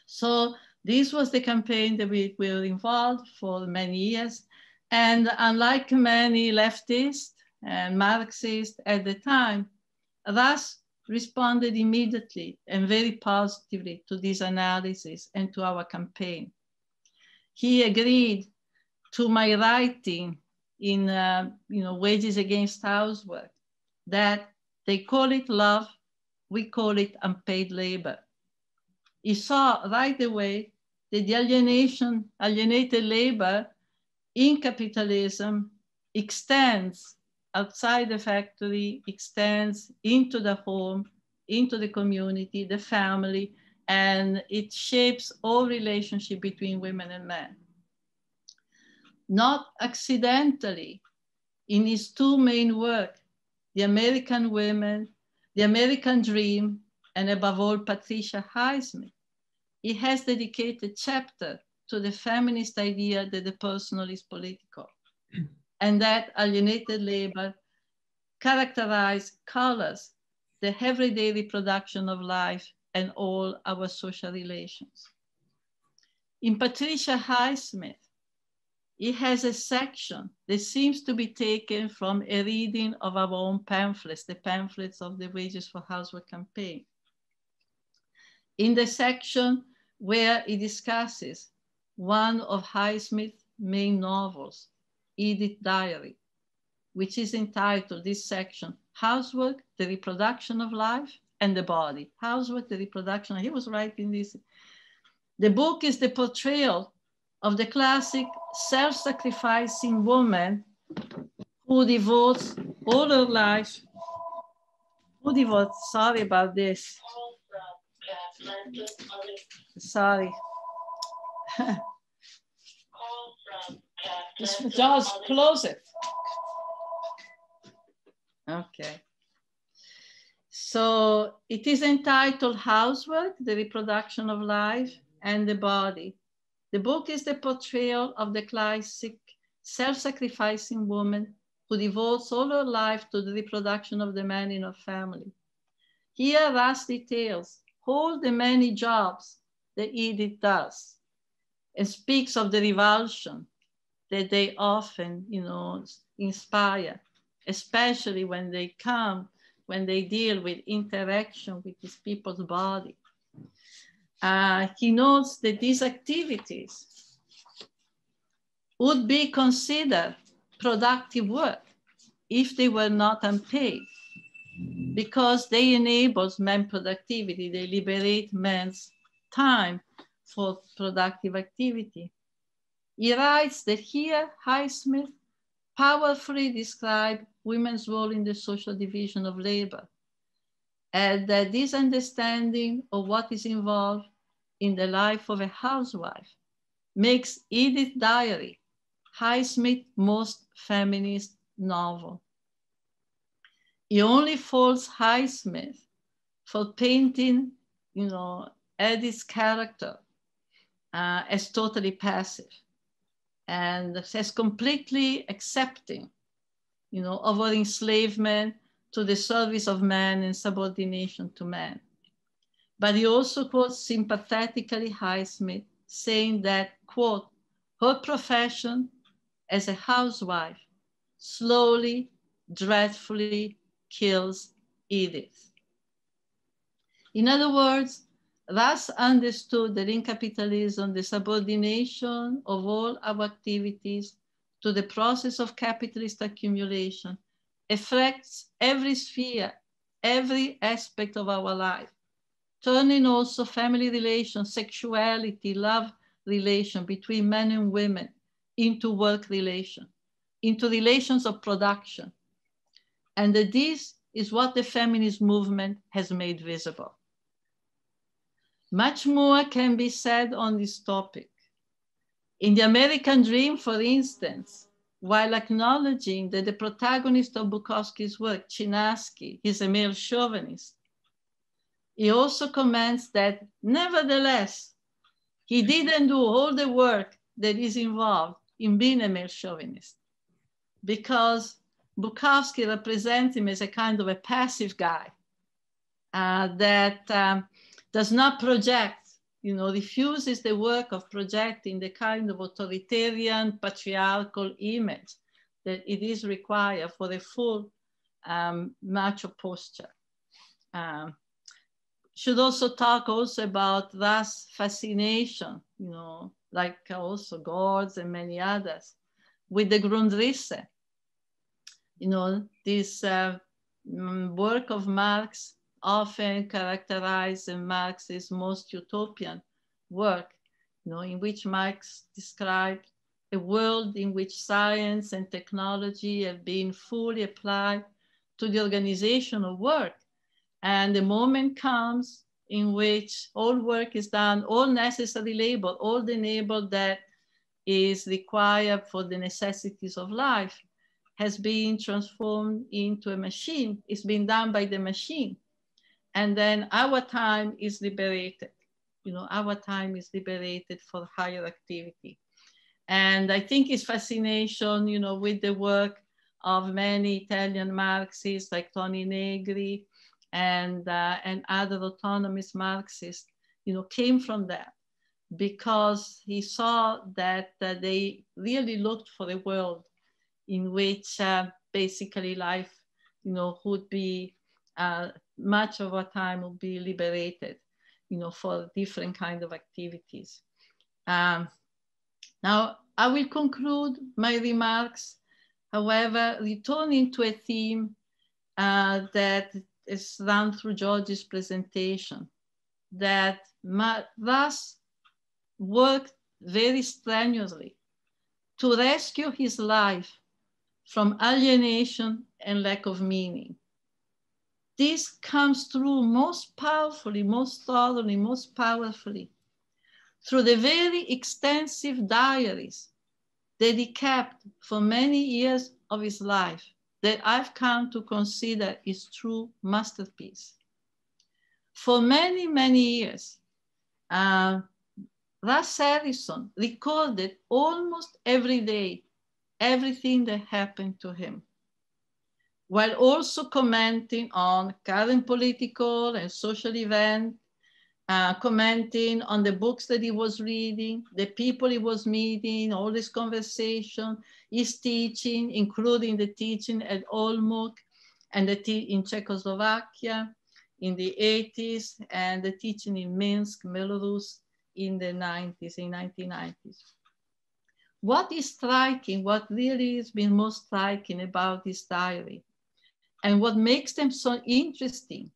So this was the campaign that we were involved for many years. And unlike many leftists and Marxists at the time, Russ responded immediately and very positively to this analysis and to our campaign. He agreed to my writing in uh, you know, Wages Against Housework that they call it love, we call it unpaid labor. He saw right away that the alienation, alienated labor in capitalism extends outside the factory extends into the home, into the community, the family, and it shapes all relationship between women and men. Not accidentally, in his two main work, The American Women, The American Dream, and above all, Patricia Highsmith, he has dedicated chapter to the feminist idea that the personal is political and that alienated labor characterize colors the everyday reproduction of life and all our social relations. In Patricia Highsmith, it has a section that seems to be taken from a reading of our own pamphlets, the pamphlets of the Wages for Housework campaign. In the section where it discusses one of Highsmith's main novels, Edith Diary, which is entitled, this section, Housework, the Reproduction of Life and the Body. Housework, the Reproduction, he was writing this. The book is the portrayal of the classic self-sacrificing woman who devotes all her life, who devotes, sorry about this. Sorry. Just close it. Okay. So it is entitled Housework, the Reproduction of Life and the Body. The book is the portrayal of the classic self-sacrificing woman who devotes all her life to the reproduction of the man in her family. Here Russ details all the many jobs that Edith does and speaks of the revulsion that they often, you know, inspire, especially when they come, when they deal with interaction with these people's body. Uh, he notes that these activities would be considered productive work if they were not unpaid because they enable men productivity, they liberate men's time for productive activity. He writes that here, Highsmith powerfully described women's role in the social division of labor, and that this understanding of what is involved in the life of a housewife makes Edith Diary Highsmith's most feminist novel. He only faults Highsmith for painting, you know, Edith's character uh, as totally passive and as completely accepting, you know, of our enslavement to the service of man and subordination to man. But he also quotes sympathetically Highsmith, saying that, quote, her profession as a housewife slowly, dreadfully kills Edith. In other words, Russ understood that in capitalism, the subordination of all our activities to the process of capitalist accumulation affects every sphere, every aspect of our life, turning also family relations, sexuality, love relation between men and women into work relation, into relations of production. And that this is what the feminist movement has made visible. Much more can be said on this topic. In the American Dream, for instance, while acknowledging that the protagonist of Bukowski's work, Chinaski, is a male chauvinist, he also comments that nevertheless, he didn't do all the work that is involved in being a male chauvinist because Bukowski represents him as a kind of a passive guy uh, that um, does not project, you know, refuses the work of projecting the kind of authoritarian patriarchal image that it is required for the full um, macho posture. Um, should also talk also about Russ fascination, you know, like also gods and many others, with the Grundrisse. You know, this uh, mm, work of Marx often characterized Marx's most utopian work, you know, in which Marx described a world in which science and technology have been fully applied to the organization of work and the moment comes in which all work is done, all necessary labor, all the labor that is required for the necessities of life has been transformed into a machine. It's been done by the machine. And then our time is liberated. You know, our time is liberated for higher activity. And I think his fascination, you know, with the work of many Italian Marxists like Toni Negri and, uh, and other autonomous Marxists, you know, came from that because he saw that uh, they really looked for a world in which uh, basically life, you know, would be uh, much of our time will be liberated, you know, for different kind of activities. Um, now, I will conclude my remarks, however, returning to a theme uh, that is run through George's presentation, that thus worked very strenuously to rescue his life from alienation and lack of meaning. This comes through most powerfully, most thoroughly, most powerfully through the very extensive diaries that he kept for many years of his life that I've come to consider his true masterpiece. For many, many years, uh, Russ Harrison recorded almost every day everything that happened to him, while also commenting on current political and social events, uh, commenting on the books that he was reading, the people he was meeting, all this conversation, his teaching, including the teaching at Olomouc and the in Czechoslovakia in the 80s and the teaching in Minsk, Belarus in the 90s, in 1990s what is striking, what really has been most striking about this diary, and what makes them so interesting,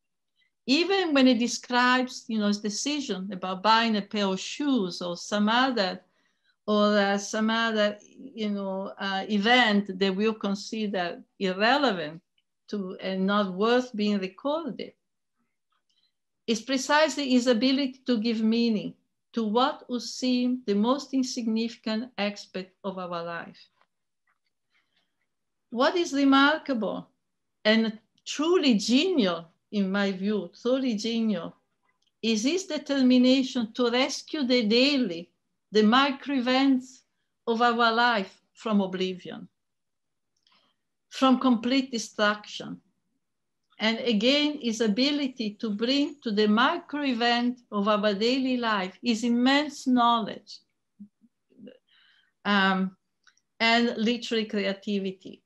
even when it describes, you know, his decision about buying a pair of shoes or some other, or uh, some other, you know, uh, event that we'll consider irrelevant to and not worth being recorded, is precisely his ability to give meaning to what would seem the most insignificant aspect of our life. What is remarkable and truly genial, in my view, truly genial, is his determination to rescue the daily, the micro events of our life from oblivion, from complete destruction, and again, his ability to bring to the micro event of our daily life his immense knowledge um, and literary creativity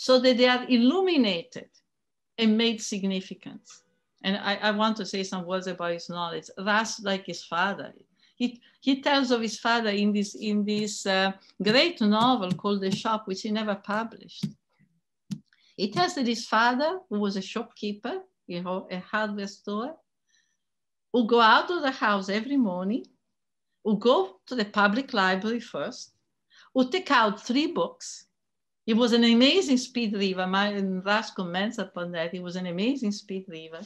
so that they are illuminated and made significant. And I, I want to say some words about his knowledge. That's like his father. He, he tells of his father in this, in this uh, great novel called The Shop, which he never published. He tells that his father, who was a shopkeeper, you know, a hardware store, would go out of the house every morning, would go to the public library first, would take out three books. He was an amazing speed reader. My last comments upon that. He was an amazing speed reader.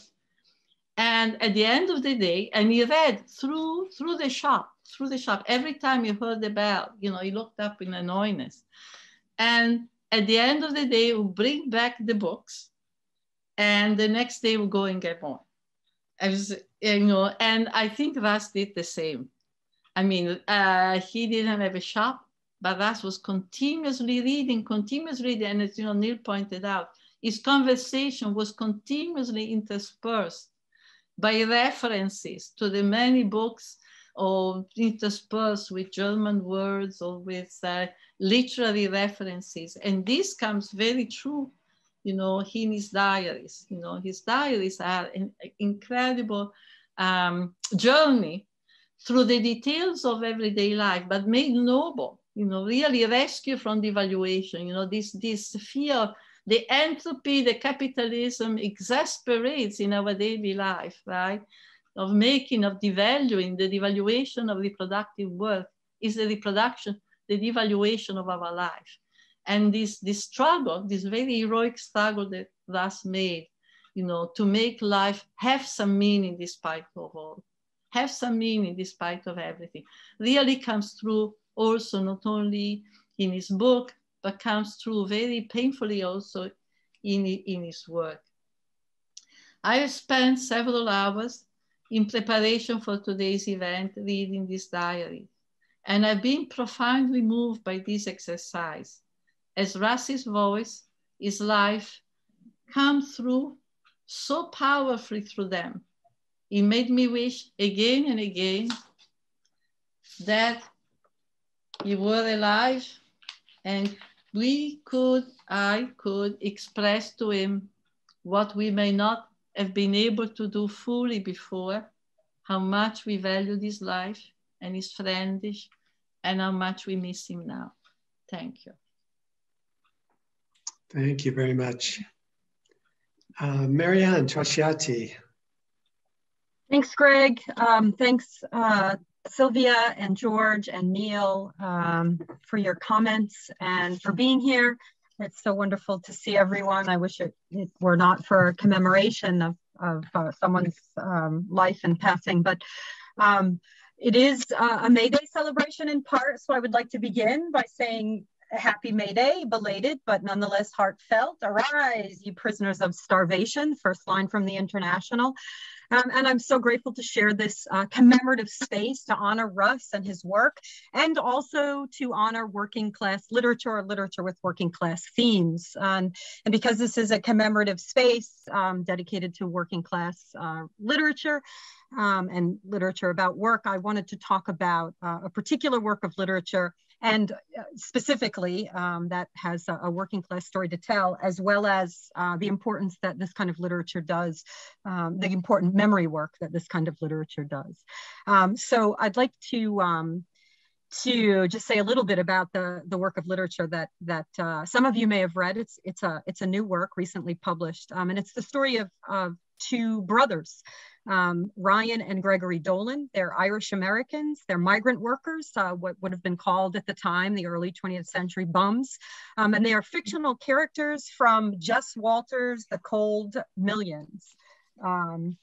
And at the end of the day, and he read through through the shop, through the shop. Every time you heard the bell, you know, he looked up in annoyance. And at the end of the day, we'll bring back the books, and the next day we'll go and get more. As, you know, and I think Russ did the same. I mean, uh, he didn't have a shop, Russ was continuously reading, continuously reading, and as you know, Neil pointed out, his conversation was continuously interspersed by references to the many books or interspersed with German words or with uh, literary references. And this comes very true, you know, in his diaries. You know, his diaries are an incredible um, journey through the details of everyday life, but made noble, you know, really rescue from devaluation, you know, this, this fear, the entropy, the capitalism exasperates in our daily life, right? Of making, of devaluing, the devaluation of reproductive worth is the reproduction the devaluation of our life. And this, this struggle, this very heroic struggle that thus made you know, to make life have some meaning despite of all, have some meaning despite of everything, really comes through also not only in his book, but comes through very painfully also in, in his work. I have spent several hours in preparation for today's event reading this diary, and I've been profoundly moved by this exercise as Russ's voice, his life, come through so powerfully through them. It made me wish again and again that he were alive and we could, I could express to him what we may not have been able to do fully before, how much we value his life and his friendship and how much we miss him now. Thank you. Thank you very much. Uh, Mary Anne Trasciatti. Thanks, Greg. Um, thanks, uh, Silvia and George and Neil um, for your comments and for being here. It's so wonderful to see everyone. I wish it, it were not for a commemoration of, of uh, someone's um, life and passing, but um, it is uh, a May Day celebration in part. So I would like to begin by saying happy May Day, belated, but nonetheless heartfelt. Arise, you prisoners of starvation, first line from the Internationale. Um, and I'm so grateful to share this uh, commemorative space to honor Russ and his work, and also to honor working class literature or literature with working class themes. Um, and because this is a commemorative space um, dedicated to working class uh, literature, um, and literature about work, I wanted to talk about uh, a particular work of literature and uh, specifically um, that has a, a, working class story to tell, as well as uh, the importance that this kind of literature does, um, the important memory work that this kind of literature does. Um, so I'd like to um, to just say a little bit about the, the work of literature that that uh, some of you may have read. It's it's a it's a new work recently published, um, and it's the story of, of two brothers um, Ryan and Gregory Dolan. They're Irish Americans. They're migrant workers, uh, what would have been called at the time the early 20th century bums. Um, and they are fictional characters from Jess Walters' The Cold Millions. Um,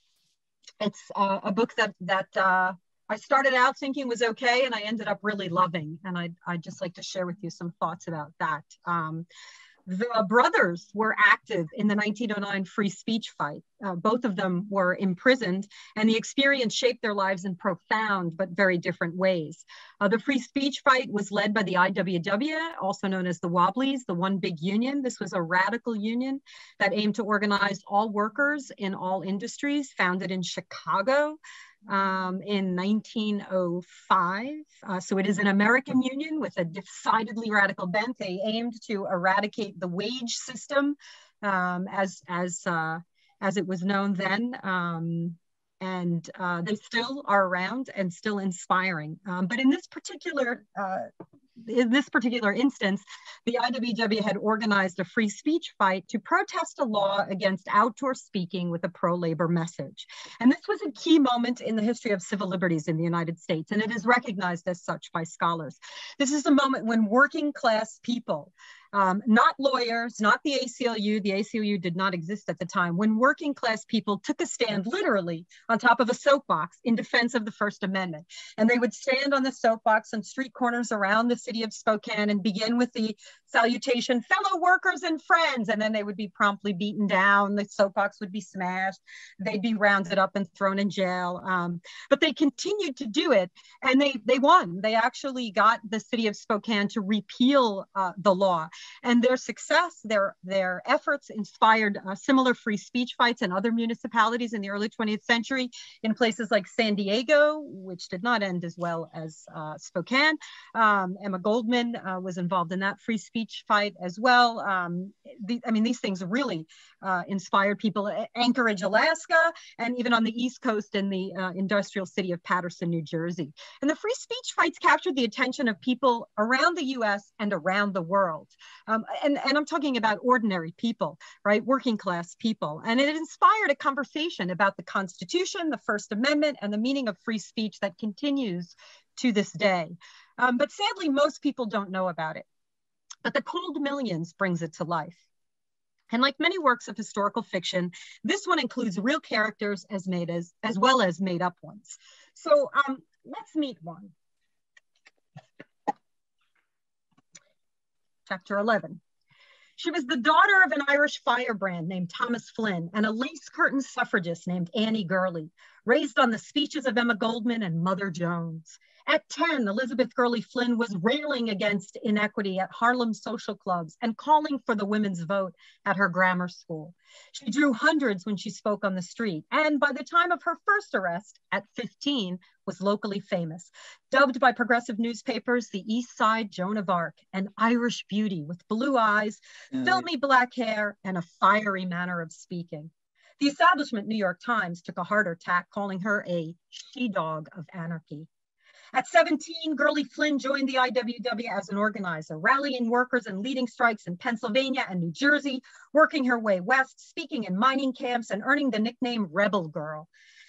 it's uh, a book that, that uh, I started out thinking was okay and I ended up really loving. And I'd, I'd just like to share with you some thoughts about that. The brothers were active in the 1909 free speech fight. Uh, both of them were imprisoned, and the experience shaped their lives in profound but very different ways. Uh, the free speech fight was led by the IWW, also known as the Wobblies, the One Big Union. This was a radical union that aimed to organize all workers in all industries, founded in Chicago um, in 1905. Uh, so it is an American union with a decidedly radical bent. They aimed to eradicate the wage system um, as, as, uh, as it was known then. Um, and uh, they still are around and still inspiring. Um, but in this particular uh, in this particular instance, the IWW had organized a free speech fight to protest a law against outdoor speaking with a pro-labor message. And this was a key moment in the history of civil liberties in the United States, and it is recognized as such by scholars. This is a moment when working class people um, not lawyers, not the ACLU. The ACLU did not exist at the time. When working class people took a stand literally on top of a soapbox in defense of the First Amendment. And they would stand on the soapbox on street corners around the city of Spokane and begin with the salutation, fellow workers and friends. And then they would be promptly beaten down. The soapbox would be smashed. They'd be rounded up and thrown in jail. Um, but they continued to do it and they, they won. They actually got the city of Spokane to repeal uh, the law. And their success, their, their efforts inspired uh, similar free speech fights in other municipalities in the early 20th century in places like San Diego, which did not end as well as uh, Spokane. Um, Emma Goldman uh, was involved in that free speech fight as well. Um, the, I mean, these things really uh, inspired people. Anchorage, Alaska, and even on the East Coast in the uh, industrial city of Paterson, New Jersey. And the free speech fights captured the attention of people around the US and around the world. Um, and, and I'm talking about ordinary people, right? Working class people. And it inspired a conversation about the Constitution, the First Amendment, and the meaning of free speech that continues to this day. Um, but sadly, most people don't know about it. But the Cold Millions brings it to life. And like many works of historical fiction, this one includes real characters as made as, as well as made up ones. So um, let's meet one. Chapter 11. She was the daughter of an Irish firebrand named Thomas Flynn and a lace curtain suffragist named Annie Gurley, raised on the speeches of Emma Goldman and Mother Jones. At 10, Elizabeth Gurley Flynn was railing against inequity at Harlem social clubs and calling for the women's vote at her grammar school. She drew hundreds when she spoke on the street, and by the time of her first arrest at 15, was locally famous. Dubbed by progressive newspapers the East Side Joan of Arc, an Irish beauty with blue eyes, filmy black hair, and a fiery manner of speaking. The establishment New York Times took a harder tack, calling her a she-dog of anarchy. At 17, Gurley Flynn joined the IWW as an organizer, rallying workers and leading strikes in Pennsylvania and New Jersey, working her way west, speaking in mining camps, and earning the nickname Rebel Girl.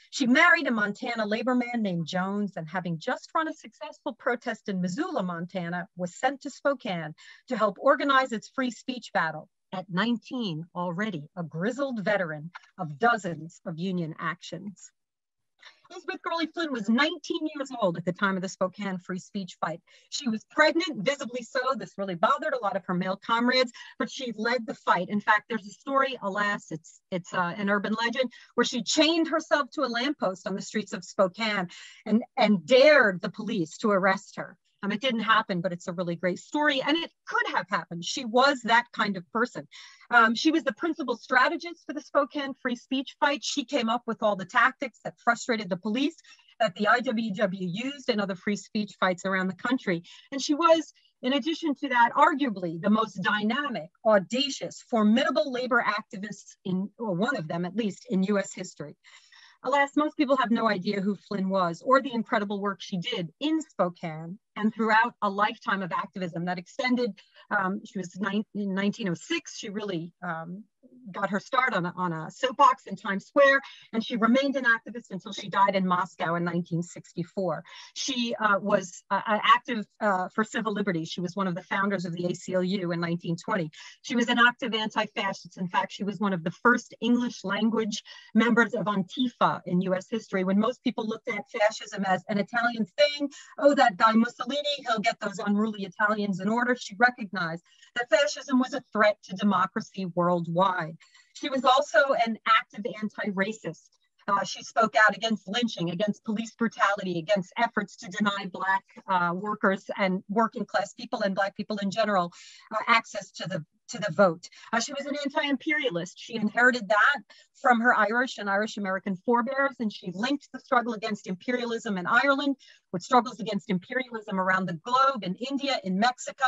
She married a Montana labor man named Jones and having just run a successful protest in Missoula, Montana, was sent to Spokane to help organize its free speech battle. At 19, already a grizzled veteran of dozens of union actions. Elizabeth Gurley Flynn was 19 years old at the time of the Spokane free speech fight. She was pregnant, visibly so. This really bothered a lot of her male comrades, but she led the fight. In fact, there's a story, alas, it's, it's uh, an urban legend, where she chained herself to a lamppost on the streets of Spokane and, and dared the police to arrest her. Um, it didn't happen, but it's a really great story. And it could have happened. She was that kind of person. Um, she was the principal strategist for the Spokane free speech fight. She came up with all the tactics that frustrated the police that the IWW used in other free speech fights around the country. And she was, in addition to that, arguably the most dynamic, audacious, formidable labor activist in, or one of them at least, in US history. Alas, most people have no idea who Flynn was or the incredible work she did in Spokane and throughout a lifetime of activism that extended. Um, she was in 1906. She really um, got her start on a, on a soapbox in Times Square, and she remained an activist until she died in Moscow in 1964. She uh, was uh, active uh, for civil liberties. She was one of the founders of the ACLU in 1920. She was an active anti-fascist. In fact, she was one of the first English language members of Antifa in US history when most people looked at fascism as an Italian thing. Oh, that guy Mussolini, he'll get those unruly Italians in order. She recognized that fascism was a threat to democracy worldwide. She was also an active anti-racist. Uh, she spoke out against lynching, against police brutality, against efforts to deny Black uh, workers and working class people and Black people in general uh, access to the to the vote. Uh, she was an anti-imperialist. She inherited that from her Irish and Irish American forebears, and she linked the struggle against imperialism in Ireland with struggles against imperialism around the globe in India, in Mexico,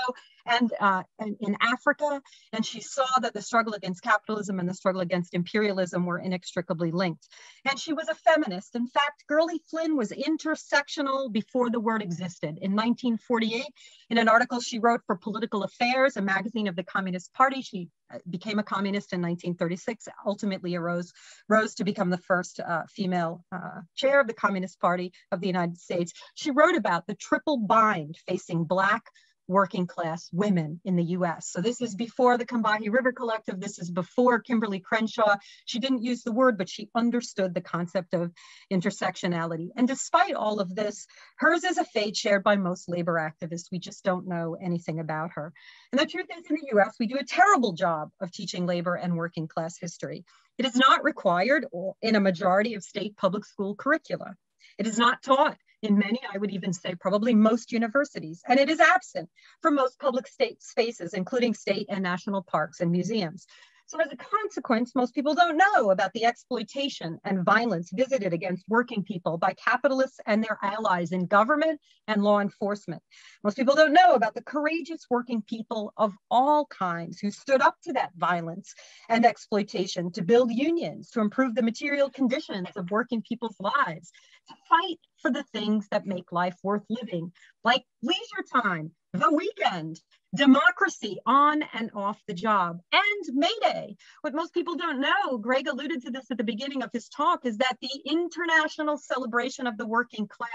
and, uh, in Africa. And she saw that the struggle against capitalism and the struggle against imperialism were inextricably linked. And she was a feminist. In fact, Gurley Flynn was intersectional before the word existed. In 1948, in an article she wrote for Political Affairs, a magazine of the Communist Party. She became a communist in 1936, ultimately arose, rose to become the first uh, female uh, chair of the Communist Party of the United States. She wrote about the triple bind facing Black, working class women in the US. So this is before the Combahee River Collective. This is before Kimberlé Crenshaw. She didn't use the word, but she understood the concept of intersectionality. And despite all of this, hers is a fate shared by most labor activists. We just don't know anything about her. And the truth is in the US, we do a terrible job of teaching labor and working class history. It is not required in a majority of state public school curricula. It is not taught in many, I would even say probably most universities, and it is absent from most public state spaces, including state and national parks and museums. So as a consequence, most people don't know about the exploitation and violence visited against working people by capitalists and their allies in government and law enforcement. Most people don't know about the courageous working people of all kinds who stood up to that violence and exploitation to build unions, to improve the material conditions of working people's lives, to fight for the things that make life worth living, like leisure time, the weekend, democracy on and off the job, and May Day. What most people don't know, Greg alluded to this at the beginning of his talk, is that the international celebration of the working class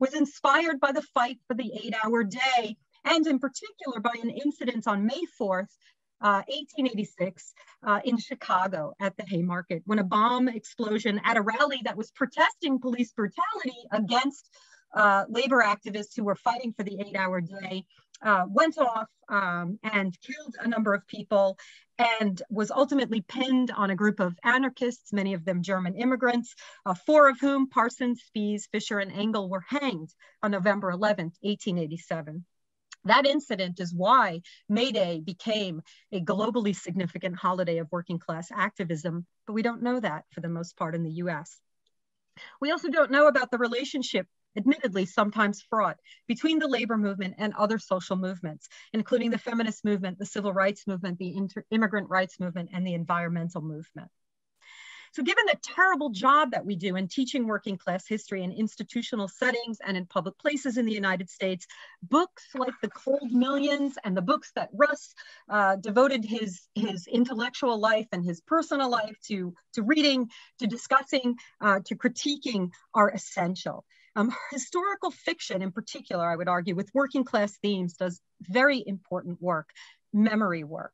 was inspired by the fight for the eight hour day, and in particular by an incident on May 4th uh, 1886 uh, in Chicago at the Haymarket when a bomb explosion at a rally that was protesting police brutality against uh, labor activists who were fighting for the eight hour day uh, went off um, and killed a number of people and was ultimately pinned on a group of anarchists, many of them German immigrants, uh, four of whom, Parsons, Spies, Fischer, and Engel, were hanged on November 11, 1887. That incident is why May Day became a globally significant holiday of working class activism, but we don't know that for the most part in the US. We also don't know about the relationship admittedly sometimes fraught, between the labor movement and other social movements, including the feminist movement, the civil rights movement, the immigrant rights movement, and the environmental movement. So given the terrible job that we do in teaching working class history in institutional settings and in public places in the United States, books like The Cold Millions and the books that Russ uh, devoted his, his intellectual life and his personal life to, to reading, to discussing, uh, to critiquing are essential. Um, historical fiction in particular, I would argue, with working class themes does very important work, memory work.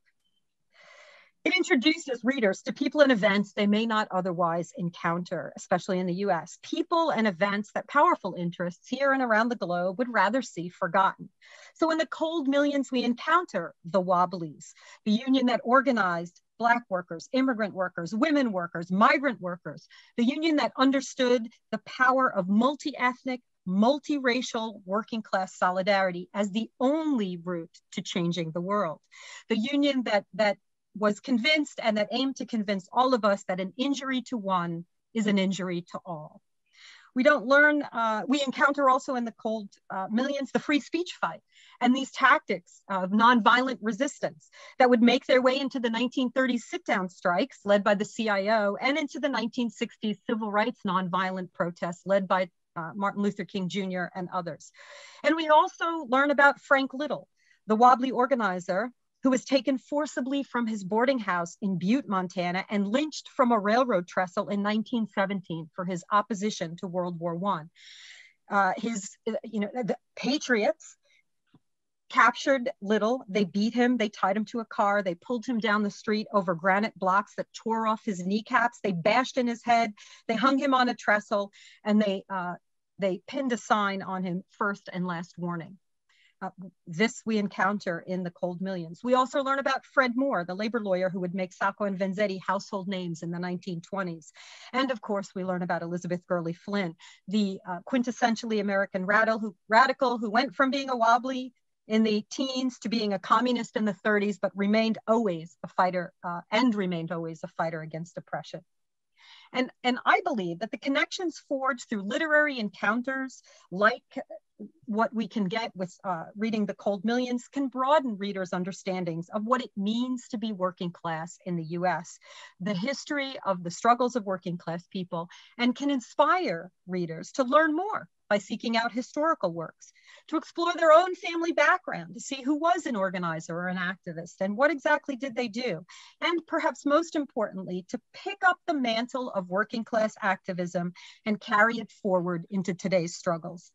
It introduces readers to people and events they may not otherwise encounter, especially in the US. People and events that powerful interests here and around the globe would rather see forgotten. So in the cold millions, we encounter the Wobblies, the union that organized Black workers, immigrant workers, women workers, migrant workers, the union that understood the power of multi-ethnic, multiracial working class solidarity as the only route to changing the world. The union that, that was convinced and that aimed to convince all of us that an injury to one is an injury to all. We don't learn, uh, we encounter also in the cold uh, millions the free speech fight and these tactics of nonviolent resistance that would make their way into the 1930s sit down strikes led by the CIO and into the 1960s civil rights nonviolent protests led by uh, Martin Luther King Jr. and others. And we also learn about Frank Little, the wobbly organizer who was taken forcibly from his boarding house in Butte, Montana, and lynched from a railroad trestle in 1917 for his opposition to World War I. Uh, his, you know, the Patriots captured Little. They beat him. They tied him to a car. They pulled him down the street over granite blocks that tore off his kneecaps. They bashed in his head. They hung him on a trestle, and they uh, they pinned a sign on him: "First and last warning." Uh, this we encounter in the cold millions. We also learn about Fred Moore, the labor lawyer who would make Sacco and Vanzetti household names in the 1920s. And of course, we learn about Elizabeth Gurley Flynn, the uh, quintessentially American radical who, radical who went from being a wobbly in the teens to being a communist in the 30s, but remained always a fighter uh, and remained always a fighter against oppression. And, and I believe that the connections forged through literary encounters, like what we can get with uh, reading The Cold Millions, can broaden readers' understandings of what it means to be working class in the US, the history of the struggles of working class people, and can inspire readers to learn more by seeking out historical works, to explore their own family background, to see who was an organizer or an activist and what exactly did they do. And perhaps most importantly, to pick up the mantle of working class activism and carry it forward into today's struggles.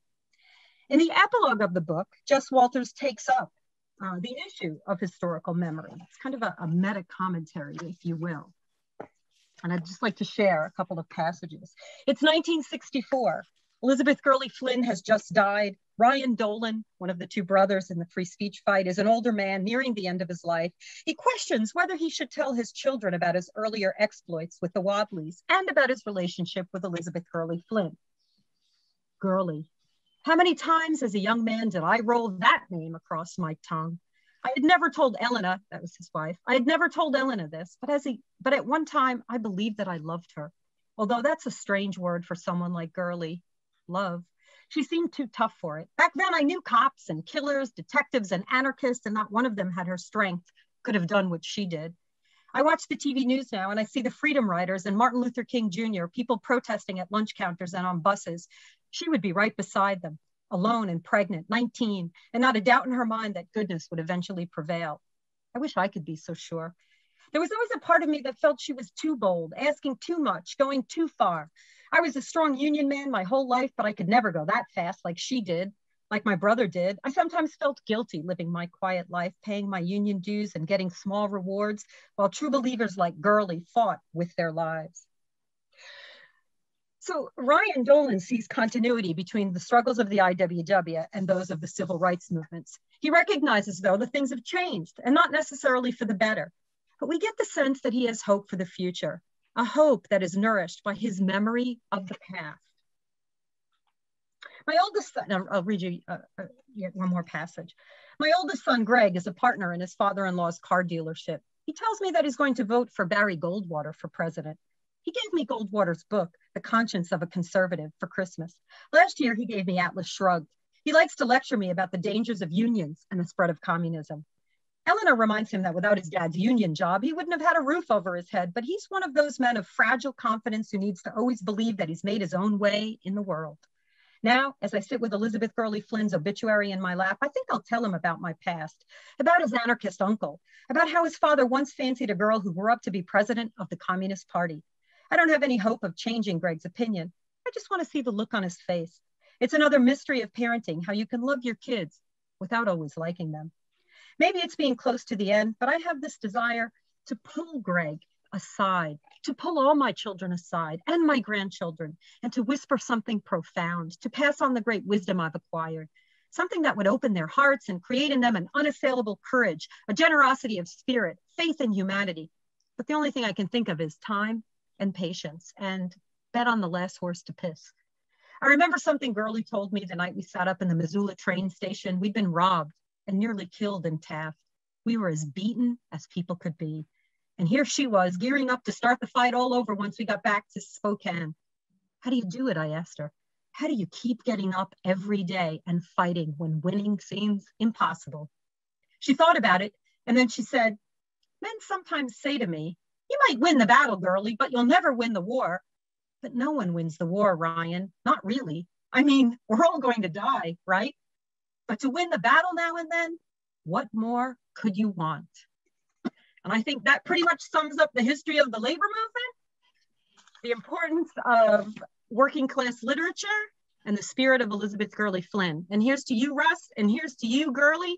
In the epilogue of the book, Jess Walters takes up uh, the issue of historical memory. It's kind of a, a meta commentary, if you will. And I'd just like to share a couple of passages. It's 1964. Elizabeth Gurley Flynn has just died. Ryan Dolan, one of the two brothers in the free speech fight, is an older man nearing the end of his life. He questions whether he should tell his children about his earlier exploits with the Wobblies and about his relationship with Elizabeth Gurley Flynn. Gurley. How many times as a young man did I roll that name across my tongue? I had never told Elena, that was his wife, I had never told Elena this, but as he, but at one time I believed that I loved her. Although that's a strange word for someone like Gurley, love. She seemed too tough for it. Back then, I knew cops and killers, detectives and anarchists, and not one of them had her strength, could have done what she did. I watch the TV news now and I see the Freedom Riders and Martin Luther King Jr., people protesting at lunch counters and on buses. She would be right beside them, alone and pregnant, 19, and not a doubt in her mind that goodness would eventually prevail. I wish I could be so sure. There was always a part of me that felt she was too bold, asking too much, going too far. I was a strong union man my whole life, but I could never go that fast like she did. like my brother did, I sometimes felt guilty living my quiet life, paying my union dues and getting small rewards, while true believers like Gurley fought with their lives. So Ryan Dolan sees continuity between the struggles of the IWW and those of the civil rights movements. He recognizes, though, that things have changed and not necessarily for the better. But we get the sense that he has hope for the future, a hope that is nourished by his memory of the past. My oldest son, I'll read you uh, uh, yet one more passage. My oldest son, Greg, is a partner in his father-in-law's car dealership. He tells me that he's going to vote for Barry Goldwater for president. He gave me Goldwater's book, The Conscience of a Conservative, for Christmas. Last year, he gave me Atlas Shrugged. He likes to lecture me about the dangers of unions and the spread of communism. Eleanor reminds him that without his dad's union job, he wouldn't have had a roof over his head, but he's one of those men of fragile confidence who needs to always believe that he's made his own way in the world. Now, as I sit with Elizabeth Gurley Flynn's obituary in my lap, I think I'll tell him about my past, about his anarchist uncle, about how his father once fancied a girl who grew up to be president of the Communist Party. I don't have any hope of changing Greg's opinion. I just want to see the look on his face. It's another mystery of parenting, how you can love your kids without always liking them. Maybe it's being close to the end, but I have this desire to pull Greg aside, to pull all my children aside and my grandchildren, and to whisper something profound, to pass on the great wisdom I've acquired, something that would open their hearts and create in them an unassailable courage, a generosity of spirit, faith in humanity. But the only thing I can think of is time and patience and bet on the last horse to piss. I remember something Gurley told me the night we sat up in the Missoula train station. We'd been robbed and nearly killed in Taft. We were as beaten as people could be. And here she was, gearing up to start the fight all over once we got back to Spokane. How do you do it? I asked her. How do you keep getting up every day and fighting when winning seems impossible? She thought about it and then she said, Men sometimes say to me, You might win the battle, girlie, but you'll never win the war. But no one wins the war, Ryan. Not really. I mean, we're all going to die, right? But to win the battle now and then, what more could you want? And I think that pretty much sums up the history of the labor movement, the importance of working class literature, and the spirit of Elizabeth Gurley Flynn. And here's to you, Russ, and here's to you, Gurley.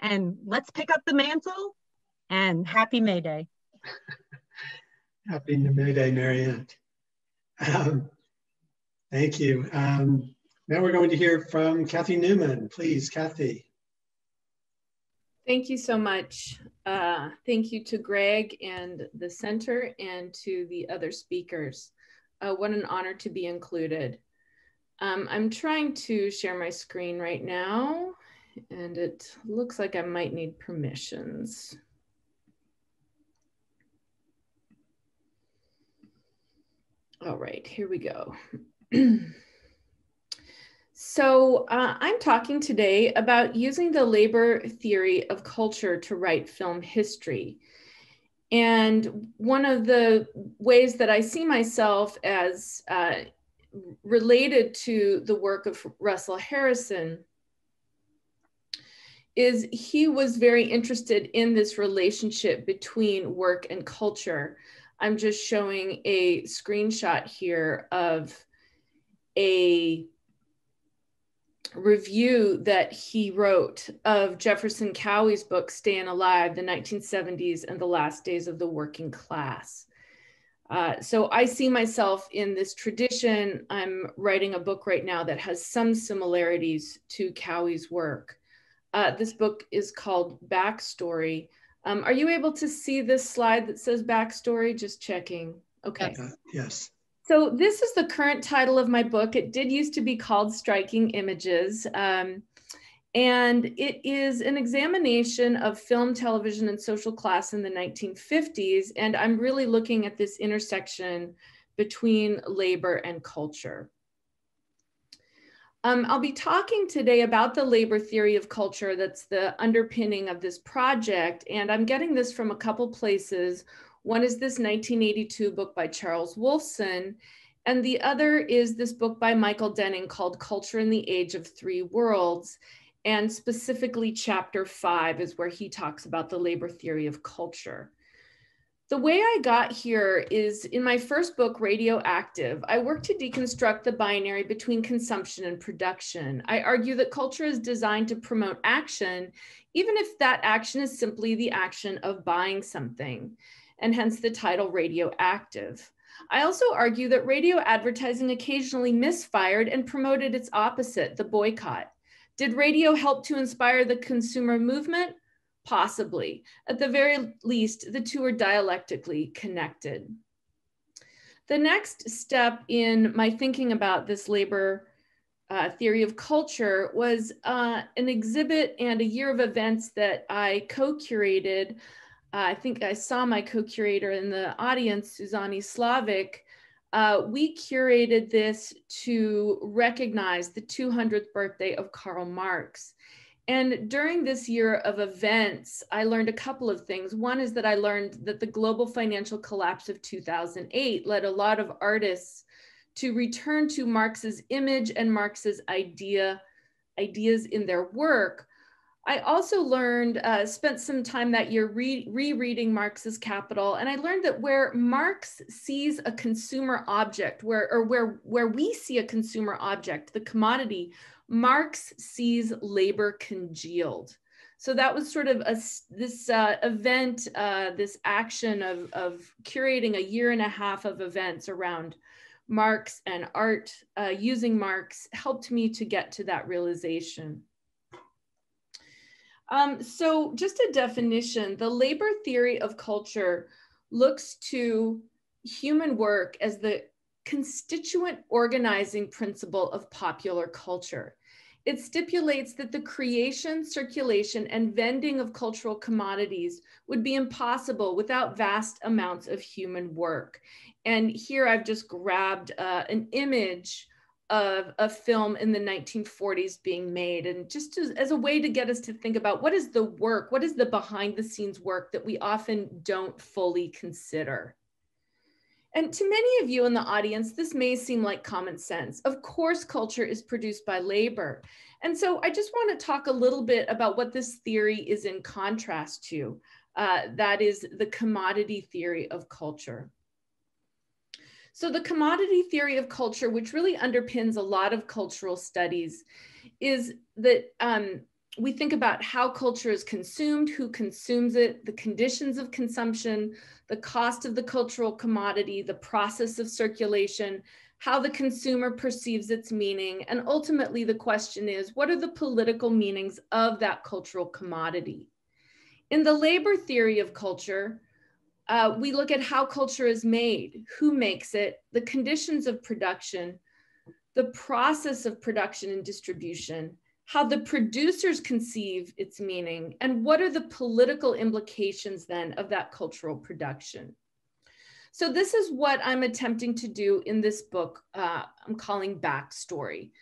And let's pick up the mantle and happy May Day. happy May Day, Mary Anne. Um, thank you. Um, now we're going to hear from Kathy Newman. Please, Kathy. Thank you so much. Uh, thank you to Greg and the center and to the other speakers. Uh, what an honor to be included. Um, I'm trying to share my screen right now and it looks like I might need permissions. All right, here we go. So, uh, I'm talking today about using the labor theory of culture to write film history. And one of the ways that I see myself as uh, related to the work of Russell Harrison is he was very interested in this relationship between work and culture. I'm just showing a screenshot here of a review that he wrote of Jefferson Cowie's book, Staying Alive, the 1970s and the Last Days of the Working Class. Uh, so I see myself in this tradition. I'm writing a book right now that has some similarities to Cowie's work. Uh, this book is called Backstory. Um, are you able to see this slide that says backstory? Just checking. Okay. Uh, yes. So this is the current title of my book. It did used to be called Striking Images. Um, and it is an examination of film, television, and social class in the 1950s. And I'm really looking at this intersection between labor and culture. Um, I'll be talking today about the labor theory of culture that's the underpinning of this project. And I'm getting this from a couple places. One is this 1982 book by Charles Woolfson, and the other is this book by Michael Denning called Culture in the Age of Three Worlds. And specifically, chapter five is where he talks about the labor theory of culture. The way I got here is in my first book, Radioactive, I worked to deconstruct the binary between consumption and production. I argue that culture is designed to promote action, even if that action is simply the action of buying something, and hence the title Radioactive. I also argue that radio advertising occasionally misfired and promoted its opposite, the boycott. Did radio help to inspire the consumer movement? Possibly. At the very least, the two are dialectically connected. The next step in my thinking about this labor uh, theory of culture was uh, an exhibit and a year of events that I co-curated. Uh, I think I saw my co-curator in the audience, Susanne Slavick. Uh, we curated this to recognize the 200th birthday of Karl Marx. And during this year of events, I learned a couple of things. One is that I learned that the global financial collapse of 2008 led a lot of artists to return to Marx's image and Marx's idea, ideas in their work. I also learned, uh, spent some time that year re rereading Marx's Capital, and I learned that where Marx sees a consumer object, where or where where we see a consumer object, the commodity, Marx sees labor congealed. So that was sort of a, this uh, event, uh, this action of, of curating a year and a half of events around Marx and art uh, using Marx helped me to get to that realization. Um, so just a definition, the labor theory of culture looks to human work as the constituent organizing principle of popular culture. It stipulates that the creation, circulation, and vending of cultural commodities would be impossible without vast amounts of human work. And here I've just grabbed uh, an image of a film in the 1940s being made. And just as, as, a way to get us to think about what is the work what is the behind the scenes work that we often don't fully consider? And to many of you in the audience this may seem like common sense. Of course culture is produced by labor. And so i just want to talk a little bit about what this theory is in contrast to uh, that is the commodity theory of culture so the commodity theory of culture, which really underpins a lot of cultural studies, is that um, we think about how culture is consumed, who consumes it, the conditions of consumption, the cost of the cultural commodity, the process of circulation, how the consumer perceives its meaning, and ultimately the question is, what are the political meanings of that cultural commodity? In the labor theory of culture, uh, we look at how culture is made, who makes it, the conditions of production, the process of production and distribution, how the producers conceive its meaning, and what are the political implications then of that cultural production. So this is what I'm attempting to do in this book uh, I'm calling Backstory.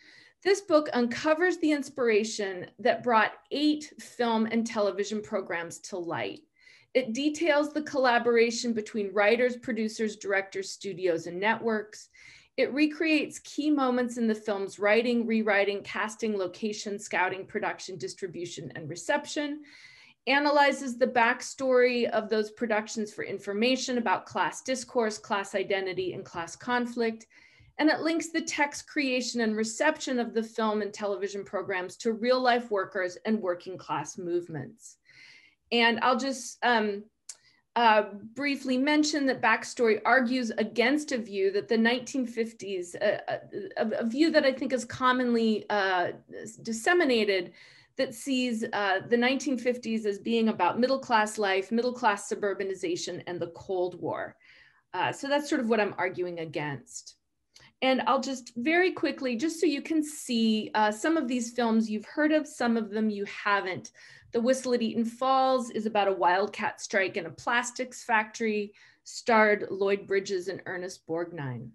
This book uncovers the inspiration that brought eight film and television programs to light. It details the collaboration between writers, producers, directors, studios, and networks. It recreates key moments in the film's writing, rewriting, casting, location, scouting, production, distribution, and reception. Analyzes the backstory of those productions for information about class discourse, class identity, and class conflict. And it links the text creation and reception of the film and television programs to real life workers and working class movements. And I'll just um, uh, briefly mention that Backstory argues against a view that the 1950s, uh, uh, a, a, view that I think is commonly uh, disseminated, that sees uh, the 1950s as being about middle class life, middle class suburbanization, and the Cold War. Uh, so that's sort of what I'm arguing against. And I'll just very quickly, just so you can see some of these films you've heard of, some of them you haven't. The Whistle at Eaton Falls is about a wildcat strike in a plastics factory, starred Lloyd Bridges and Ernest Borgnine.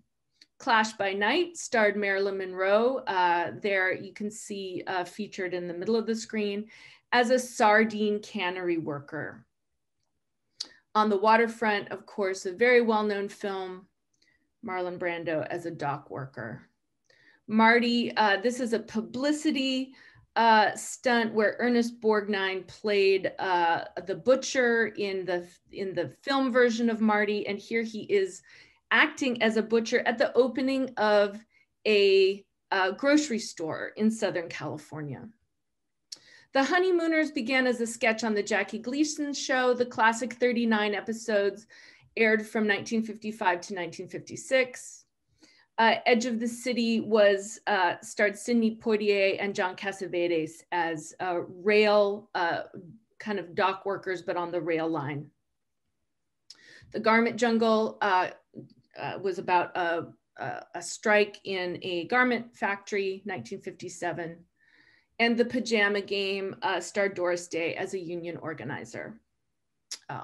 Clash by Night starred Marilyn Monroe. Uh, there you can see uh, featured in the middle of the screen as a sardine cannery worker. On the waterfront, of course, a very well-known film, Marlon Brando as a dock worker. Marty, uh, this is a publicity uh, stunt where Ernest Borgnine played uh, the butcher in the in the film version of Marty, and here he is acting as a butcher at the opening of a, a grocery store in Southern California. The Honeymooners began as a sketch on the Jackie Gleason show. The classic 39 episodes aired from 1955 to 1956. Uh, Edge of the City was uh, starred Sidney Poitier and John Cassavetes as uh, rail uh, kind of dock workers, but on the rail line. The Garment Jungle uh, uh, was about a, a, a, strike in a garment factory, 1957. And the Pajama Game starred Doris Day as a union organizer,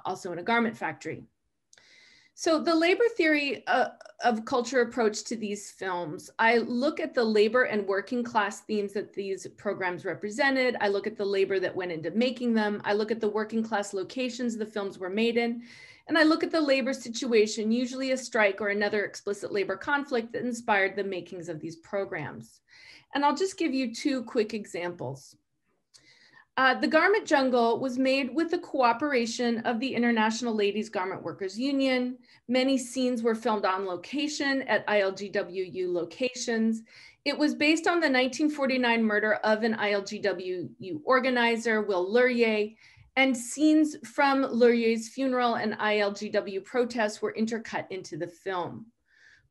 also in a garment factory. So the labor theory uh, of culture approach to these films, I look at the labor and working class themes that these programs represented. I look at the labor that went into making them. I look at the working class locations the films were made in. And I look at the labor situation, usually a strike or another explicit labor conflict that inspired the makings of these programs. And I'll just give you two quick examples. Uh, the Garment Jungle was made with the cooperation of the International Ladies Garment Workers Union. Many scenes were filmed on location at ILGWU locations. It was based on the 1949 murder of an ILGWU organizer, Will Lurye, and scenes from Lurye's funeral and ILGW protests were intercut into the film.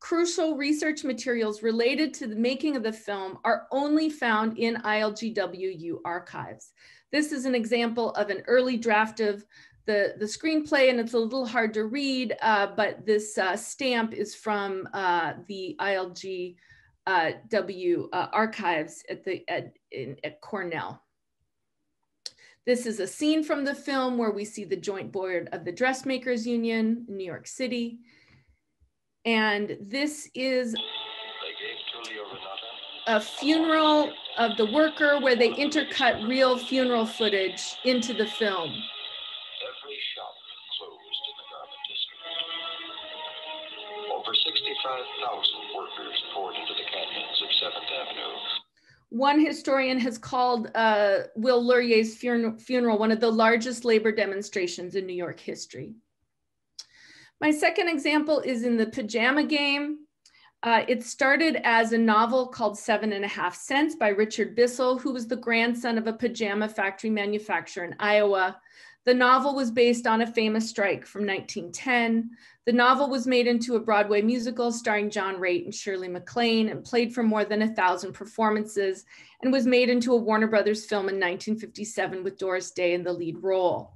Crucial research materials related to the making of the film are only found in ILGWU archives. This is an example of an early draft of the, the screenplay and it's a little hard to read, uh, but this uh, stamp is from uh, the ILGW uh, archives at, the, at, in, at Cornell. This is a scene from the film where we see the joint board of the Dressmakers Union in New York City. And this is a funeral of the worker where they intercut real funeral footage into the film. Every shop closed in the garment district. Over 65,000 workers poured into the canyons of 7th Avenue. One historian has called uh, Will Lurye's funeral one of the largest labor demonstrations in New York history. My second example is in the pajama game. Uh, it started as a novel called Seven and a Half Cents by Richard Bissell, who was the grandson of a pajama factory manufacturer in Iowa. The novel was based on a famous strike from 1910. The novel was made into a Broadway musical starring John Raitt and Shirley MacLaine and played for more than a thousand performances and was made into a Warner Brothers film in 1957 with Doris Day in the lead role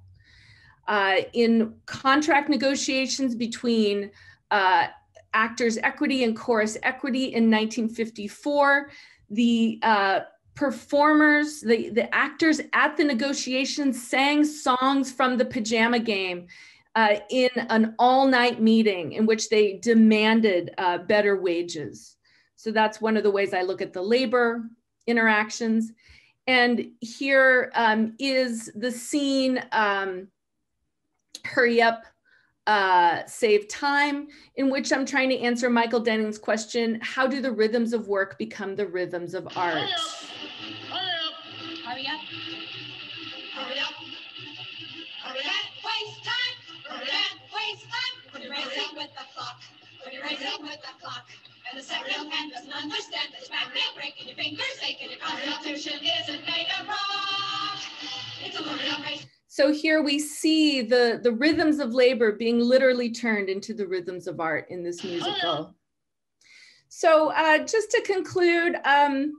uh, in contract negotiations between uh, Actors Equity and Chorus Equity in 1954. The uh, performers, the, the actors at the negotiations sang songs from the pajama game uh, in an all night meeting in which they demanded uh, better wages. So that's one of the ways I look at the labor interactions. And here um, is the scene um, hurry up, uh, save time, in which I'm trying to answer Michael Denning's question, how do the rhythms of work become the rhythms of art? Hurry up, hurry up, hurry up, hurry up, waste time, hurry up, waste time, when you're racing with the clock, when you're racing with the clock. And the second hand doesn't understand that you're breaking your fingers, aching your constitution isn't made of rock. It's a hurry race. So here we see the, the rhythms of labor being literally turned into the rhythms of art in this musical. So uh, just to conclude, um,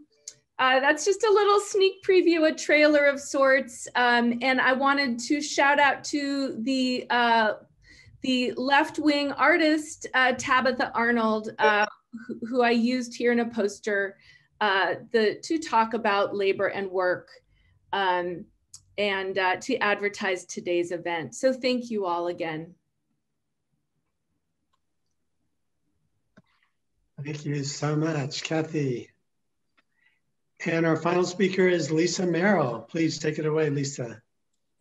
uh, that's just a little sneak preview, a trailer of sorts. Um, and I wanted to shout out to the, uh, the left-wing artist, uh, Tabitha Arnold, uh, who, who, I used here in a poster uh, the, to talk about labor and work. Um, and uh, to advertise today's event. So thank you all again. Thank you so much, Kathy. And our final speaker is Lisa Merrill. Please take it away, Lisa.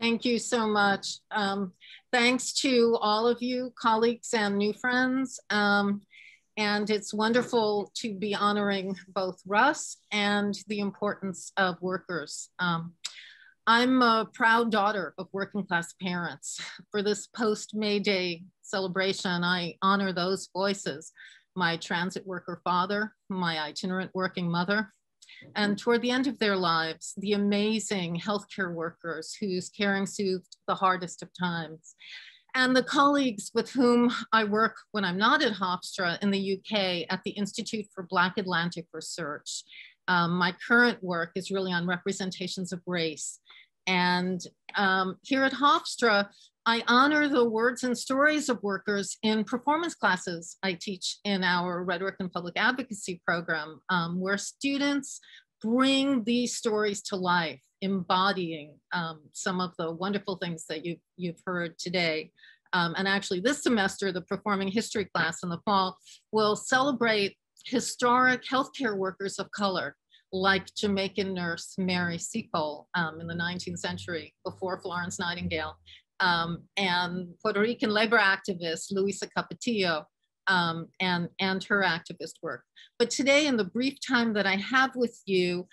Thank you so much. Um, thanks to all of you, colleagues and new friends. Um, And it's wonderful to be honoring both Russ and the importance of workers. Um, I'm a proud daughter of working class parents. For this post May Day celebration, I honor those voices my transit worker father, my itinerant working mother, and toward the end of their lives, the amazing healthcare workers whose caring soothed the hardest of times. And the colleagues with whom I work when I'm not at Hofstra in the UK at the Institute for Black Atlantic Research. Um, my current work is really on representations of race. And um, here at Hofstra, I honor the words and stories of workers in performance classes I teach in our rhetoric and public advocacy program, um, where students bring these stories to life, embodying um, some of the wonderful things that you, you've heard today. Um, and actually this semester, the performing history class in the fall will celebrate historic healthcare workers of color like Jamaican nurse Mary Seacole um, in the 19th century before Florence Nightingale, um, and Puerto Rican labor activist Luisa Capetillo um, and, and her activist work. But today, in the brief time that I have with you,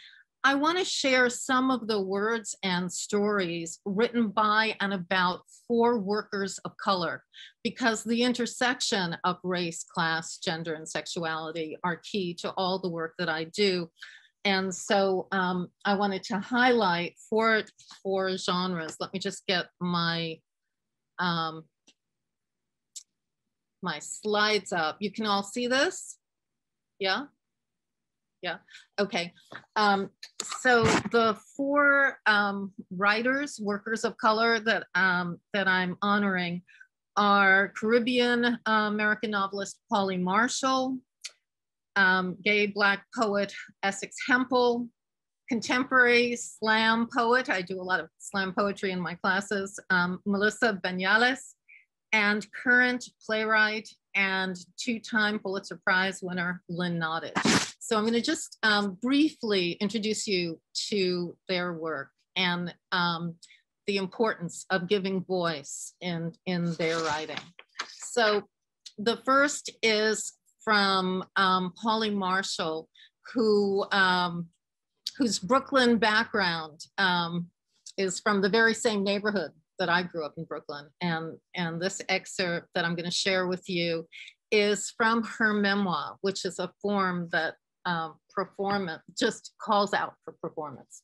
I want to share some of the words and stories written by and about four workers of color, because the intersection of race, class, gender, and sexuality are key to all the work that I do. And so um, I wanted to highlight four, four genres. Let me just get my, um, my slides up. You can all see this? Yeah? Yeah, okay. Um, so the four um, writers, workers of color that, um, that I'm honoring are Caribbean uh, American novelist Paule Marshall, um, gay Black poet Essex Hemphill, contemporary slam poet, I do a lot of slam poetry in my classes, um, Melissa Banales, and current playwright and two-time Pulitzer Prize winner Lynn Nottage. So I'm gonna just um, briefly introduce you to their work and um, the importance of giving voice in, in their writing. So the first is from um, Paule Marshall, who um, whose Brooklyn background um, is from the very same neighborhood that I grew up in Brooklyn. And, and this excerpt that I'm going to share with you is from her memoir, which is a form that um, performance just calls out for performance.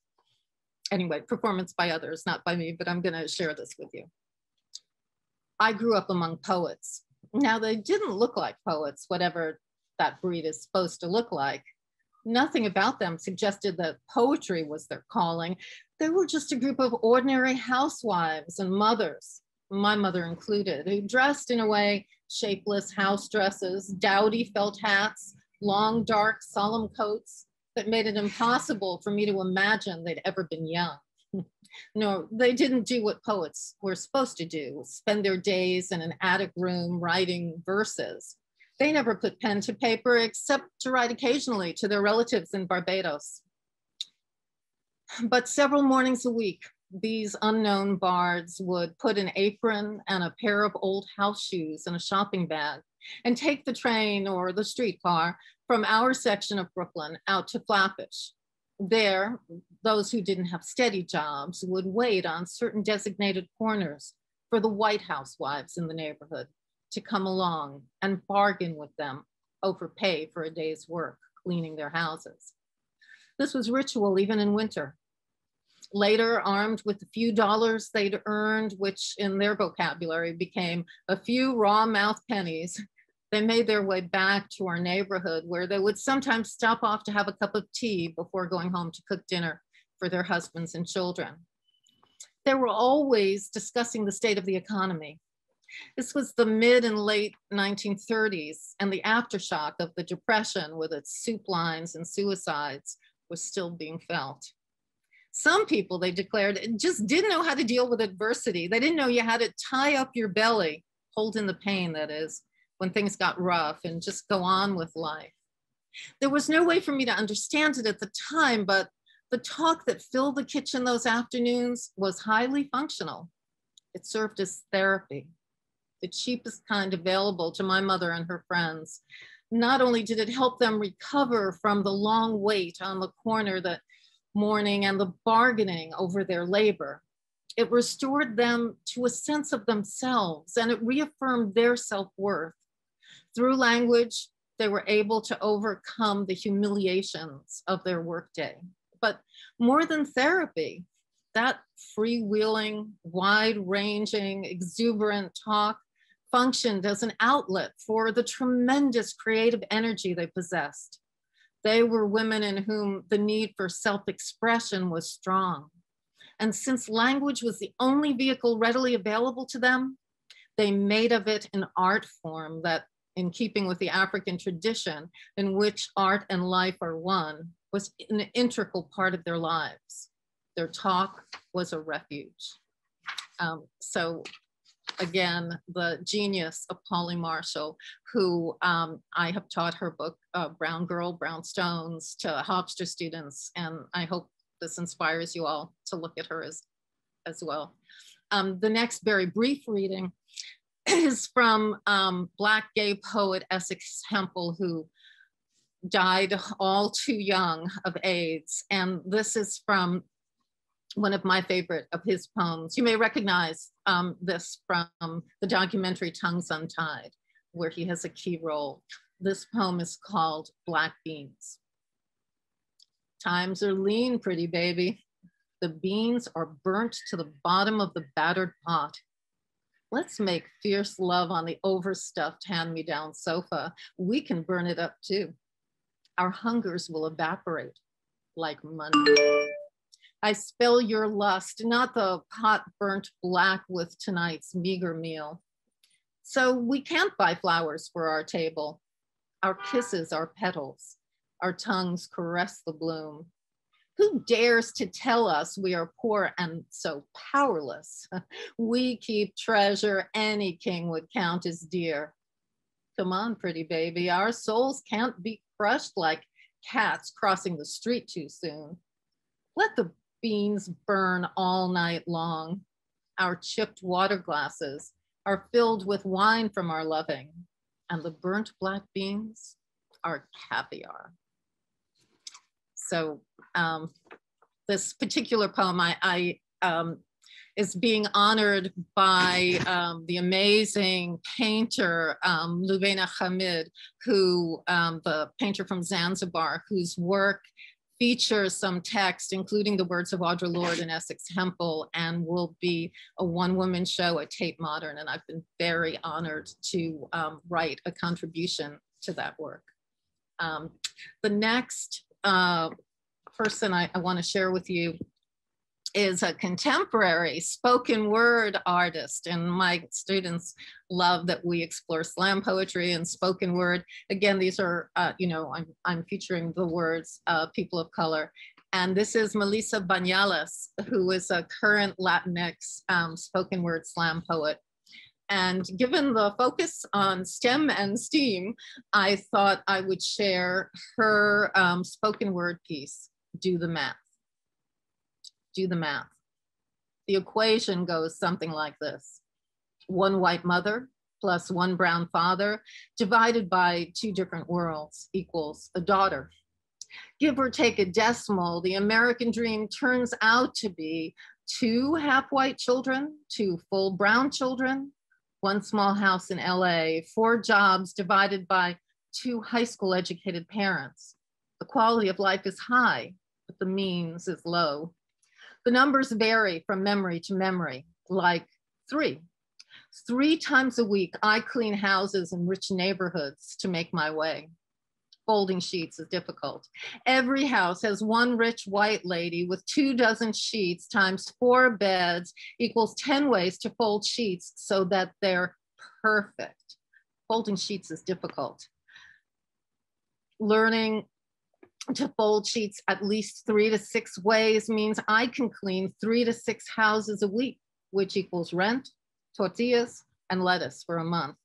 Anyway, performance by others, not by me, but I'm going to share this with you. I grew up among poets now, they didn't look like poets, whatever that breed is supposed to look like. Nothing about them suggested that poetry was their calling. They were just a group of ordinary housewives and mothers, my mother included, who dressed in a way shapeless house dresses, dowdy felt hats, long, dark, solemn coats that made it impossible for me to imagine they'd ever been young. No, they didn't do what poets were supposed to do, spend their days in an attic room writing verses. They never put pen to paper except to write occasionally to their relatives in Barbados. But several mornings a week, these unknown bards would put an apron and a pair of old house shoes in a shopping bag and take the train or the streetcar from our section of Brooklyn out to Flatbush, there, those who didn't have steady jobs would wait on certain designated corners for the white housewives in the neighborhood to come along and bargain with them over pay for a day's work cleaning their houses. This was ritual even in winter. Later, armed with the few dollars they'd earned, which in their vocabulary became a few raw mouth pennies, they made their way back to our neighborhood where they would sometimes stop off to have a cup of tea before going home to cook dinner for their husbands and children. They were always discussing the state of the economy. This was the mid and late 1930s, and the aftershock of the Depression with its soup lines and suicides was still being felt. Some people, they declared, just didn't know how to deal with adversity. They didn't know you had to tie up your belly, hold in the pain, that is, when things got rough and just go on with life. There was no way for me to understand it at the time, but the talk that filled the kitchen those afternoons was highly functional. It served as therapy, the cheapest kind available to my mother and her friends. not only did it help them recover from the long wait on the corner that morning and the bargaining over their labor, it restored them to a sense of themselves and it reaffirmed their self-worth. Through language, they were able to overcome the humiliations of their workday. But more than therapy, that freewheeling, wide ranging, exuberant talk functioned as an outlet for the tremendous creative energy they possessed. They were women in whom the need for self expression was strong. And since language was the only vehicle readily available to them, they made of it an art form that, in keeping with the African tradition in which art and life are one, was an integral part of their lives. Their talk was a refuge. Um, so again, the genius of Paule Marshall, who um, I have taught her book, uh, Brown Girl, Brownstones, to Hofstra students. And I hope this inspires you all to look at her as, as well. Um, the next very brief reading is from um, Black gay poet Essex Hemphill, who died all too young of AIDS. And this is from one of my favorite of his poems. You may recognize um, this from the documentary Tongues Untied, where he has a key role. This poem is called Black Beans. Times are lean, pretty baby. The beans are burnt to the bottom of the battered pot. Let's make fierce love on the overstuffed hand-me-down sofa. We can burn it up too. Our hungers will evaporate like money. I spill your lust, not the pot burnt black with tonight's meager meal. So we can't buy flowers for our table. Our kisses are petals. Our tongues caress the bloom. Who dares to tell us we are poor and so powerless? we keep treasure any king would count as dear. Come on, pretty baby, our souls can't be crushed like cats crossing the street too soon. Let the beans burn all night long. Our chipped water glasses are filled with wine from our loving, and the burnt black beans are caviar. So um, this particular poem I, I um, is being honored by um, the amazing painter um, Lubaina Himid, who um, the painter from Zanzibar, whose work features some text, including the words of Audre Lorde and Essex Hemphill, and will be a one-woman show at Tate Modern. And I've been very honored to um, write a contribution to that work. Um, the next uh, person I, I want to share with you is a contemporary spoken word artist. And my students love that we explore slam poetry and spoken word. Again, these are, uh, you know, I'm, I'm featuring the words uh, people of color. And this is Melissa Banales, who is a current Latinx um, spoken word slam poet. And given the focus on STEM and STEAM, I thought I would share her um, spoken word piece, Do the Math do the math. The equation goes something like this. One white mother plus one brown father divided by two different worlds equals a daughter. Give or take a decimal, the American dream turns out to be two half white children, two full brown children, one small house in LA, four jobs divided by two high school educated parents. The quality of life is high, but the means is low. The numbers vary from memory to memory, like three. Three times a week, I clean houses in rich neighborhoods to make my way. Folding sheets is difficult. Every house has one rich white lady with two dozen sheets times four beds equals 10 ways to fold sheets so that they're perfect. Folding sheets is difficult. Learning to fold sheets at least three to six ways means I can clean three to six houses a week, which equals rent, tortillas, and lettuce for a month,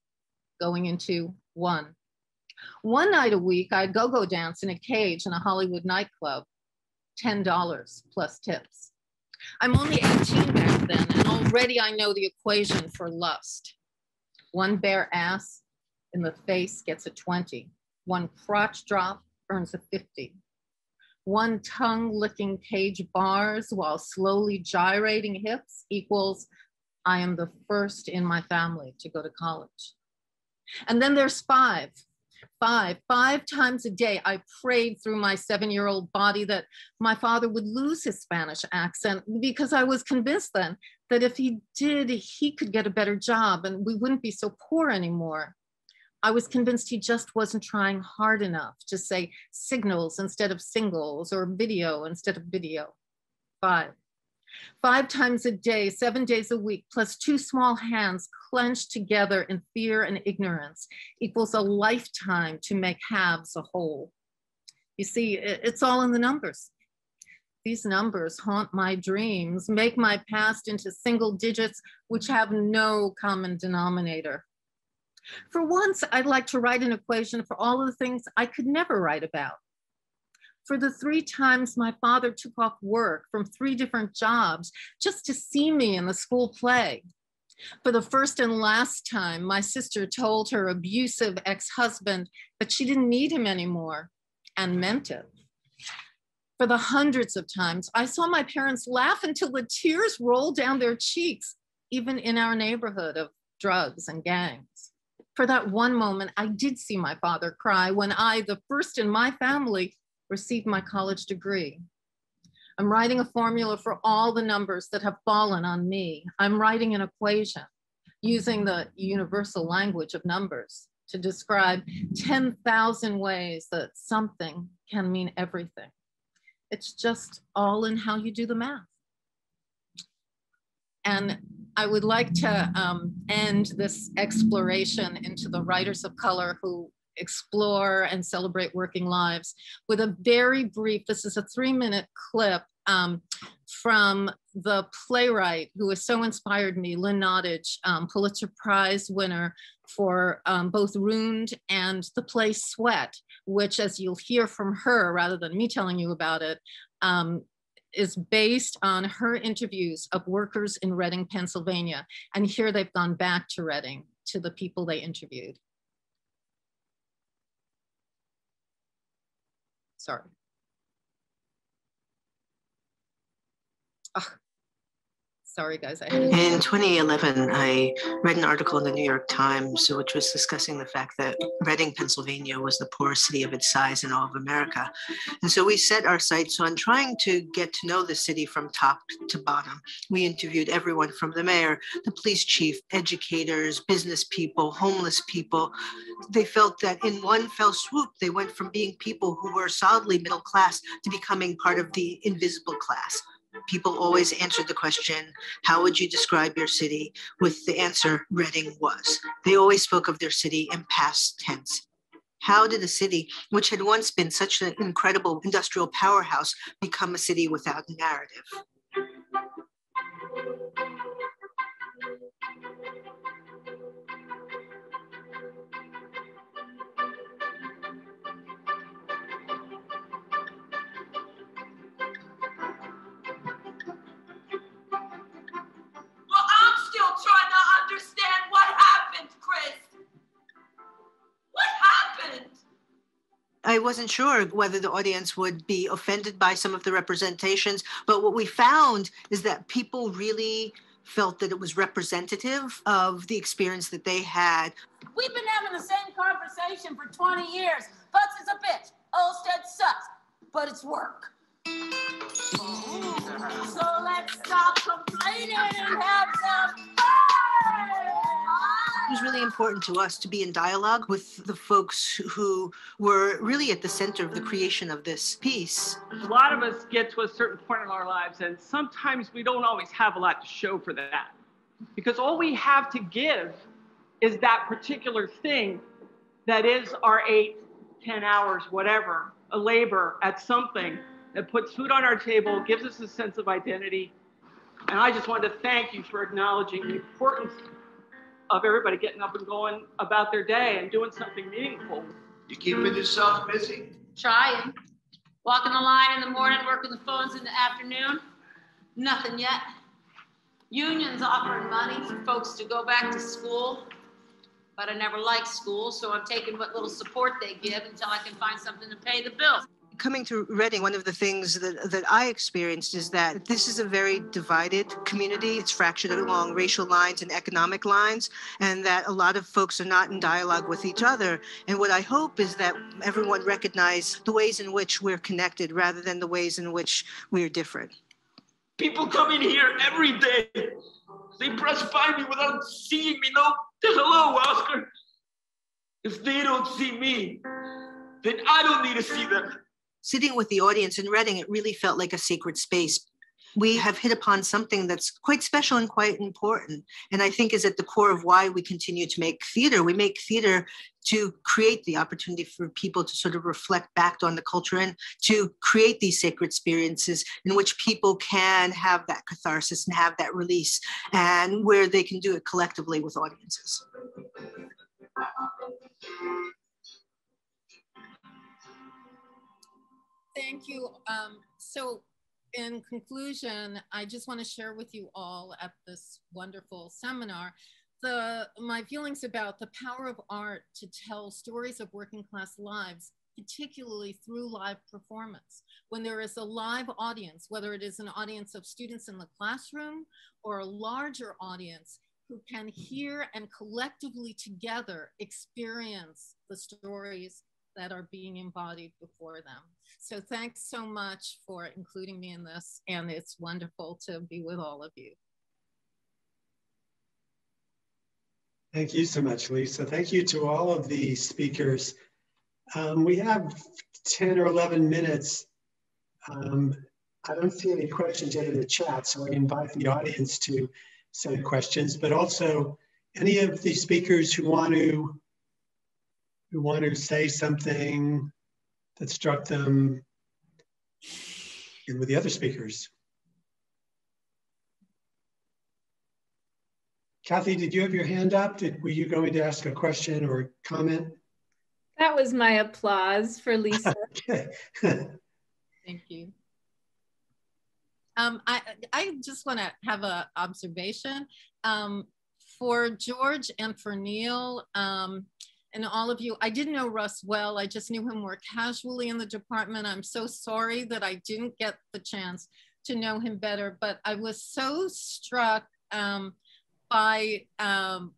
going into one. One night a week, I'd go go dance in a cage in a Hollywood nightclub, $10 plus tips. I'm only 18 back then, and already I know the equation for lust. One bare ass in the face gets a 20. One crotch drop earns a 50. One tongue licking cage bars while slowly gyrating hips equals I am the first in my family to go to college. And then there's five. Five, five times a day, I prayed through my seven year old body that my father would lose his Spanish accent because I was convinced then that if he did, he could get a better job and we wouldn't be so poor anymore. I was convinced he just wasn't trying hard enough to say signals instead of singles or video instead of video. Five. Five times a day, seven days a week, plus two small hands clenched together in fear and ignorance equals a lifetime to make halves a whole. You see, it's all in the numbers. These numbers haunt my dreams, make my past into single digits which have no common denominator. For once, I'd like to write an equation for all of the things I could never write about for the three times my father took off work from three different jobs just to see me in the school play. For the first and last time, my sister told her abusive ex husband that she didn't need him anymore and meant it. For the hundreds of times, I saw my parents laugh until the tears rolled down their cheeks, even in our neighborhood of drugs and gangs. For that one moment, I did see my father cry when I, the first in my family, received my college degree. I'm writing a formula for all the numbers that have fallen on me. I'm writing an equation using the universal language of numbers to describe 10,000 ways that something can mean everything. It's just all in how you do the math. And I would like to um, end this exploration into the writers of color who explore and celebrate working lives with a very brief, this is a three minute clip um, from the playwright who has so inspired me, Lynn Nottage, um, Pulitzer Prize winner for um, both Ruined and the play Sweat, which as you'll hear from her rather than me telling you about it, um, is based on her interviews of workers in Reading, Pennsylvania. And here they've gone back to Reading to the people they interviewed. Sorry. Sorry, guys. in 2011, I read an article in the New York Times which was discussing the fact that Reading, Pennsylvania was the poorest city of its size in all of America. And so we set our sights on trying to get to know the city from top to bottom. We interviewed everyone from the mayor, the police chief, educators, business people, homeless people. They felt that in one fell swoop, they went from being people who were solidly middle class to becoming part of the invisible class people always answered the question, How would you describe your city? with the answer, Reading was. They always spoke of their city in past tense. How did a city, which had once been such an incredible industrial powerhouse, become a city without a narrative? I wasn't sure whether the audience would be offended by some of the representations, but what we found is that people really felt that it was representative of the experience that they had. We've been having the same conversation for 20 years. Butts is a bitch. Olstead sucks, but it's work. So let's stop complaining and have some fun was really important to us to be in dialogue with the folks who were really at the center of the creation of this piece. A lot of us get to a certain point in our lives, and sometimes we don't always have a lot to show for that. Because all we have to give is that particular thing that is our eight, ten hours, whatever, a labor at something that puts food on our table, gives us a sense of identity. And I just wanted to thank you for acknowledging the importance of everybody getting up and going about their day and doing something meaningful. You keeping yourself busy? Trying. Walking the line in the morning, working the phones in the afternoon. Nothing yet. Unions offering money for folks to go back to school. but I never liked school, so I'm taking what little support they give until I can find something to pay the bills coming to Reading, one of the things that, that I experienced is that this is a very divided community. It's fractured along racial lines and economic lines, and that a lot of folks are not in dialogue with each other. And what I hope is that everyone recognize the ways in which we're connected rather than the ways in which we're different. People come in here every day. They press by me without seeing me. No, hello, Oscar. If they don't see me, then I don't need to see them sitting with the audience in Reading, it really felt like a sacred space. We have hit upon something that's quite special and quite important. And I think is at the core of why we continue to make theater. We make theater to create the opportunity for people to sort of reflect back on the culture and to create these sacred experiences in which people can have that catharsis and have that release and where they can do it collectively with audiences. Thank you. Um, so in conclusion, I just want to share with you all at this wonderful seminar the my feelings about the power of art to tell stories of working class lives, particularly through live performance. When there is a live audience, whether it is an audience of students in the classroom or a larger audience who can hear and collectively together experience the stories that are being embodied before them. So thanks so much for including me in this. And it's wonderful to be with all of you. Thank you so much, Lisa. Thank you to all of the speakers. Um, we have 10 or 11 minutes. Um, I don't see any questions yet in the chat, so I invite the audience to send questions, but also any of the speakers who want to who want to say something that struck them and with the other speakers. Kathy, did you have your hand up? Did, were you going to ask a question or comment? That was my applause for Lisa. Thank you. Um, I, I just want to have an observation. Um, for George and for Neil, um, and all of you. I didn't know Russ well. I just knew him more casually in the department. I'm so sorry that I didn't get the chance to know him better, but I was so struck um, by um,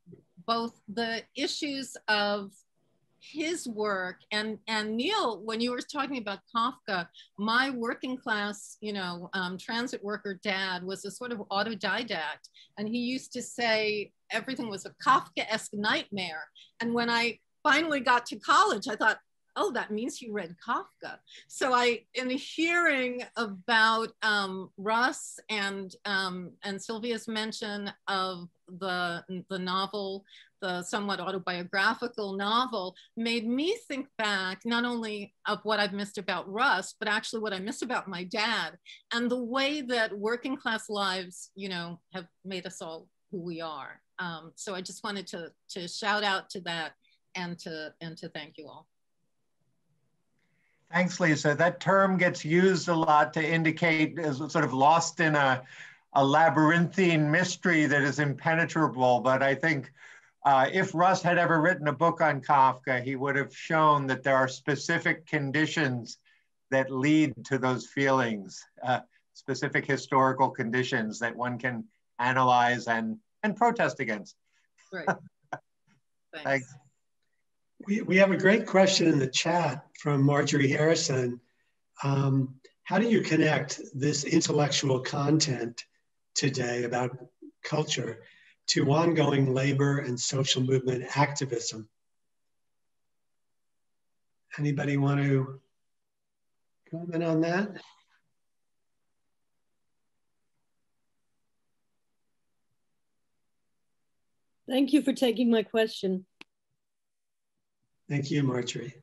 both the issues of his work and and Neil, when you were talking about Kafka, my working class, you know, um, transit worker dad was a sort of autodidact, and he used to say everything was a Kafkaesque nightmare. And when I finally got to college, I thought, oh, that means you read Kafka. So I, in hearing about um, Russ and um, and Silvia's mention of the the novel, the somewhat autobiographical novel, made me think back not only of what I've missed about Russ, but actually what I miss about my dad and the way that working class lives, you know, have made us all who we are. Um, so I just wanted to to shout out to that and to and to thank you all. Thanks, Lisa. That term gets used a lot to indicate as sort of lost in a, a labyrinthine mystery that is impenetrable. But I think uh, if Russ had ever written a book on Kafka, he would have shown that there are specific conditions that lead to those feelings, uh, specific historical conditions that one can analyze and, and protest against. Right. Thanks. Thanks. We, we have a great question in the chat from Marjorie Harrison. Um, how do you connect this intellectual content today about culture to ongoing labor and social movement activism? Anybody want to comment on that? Thank you for taking my question. Thank you, Marjorie.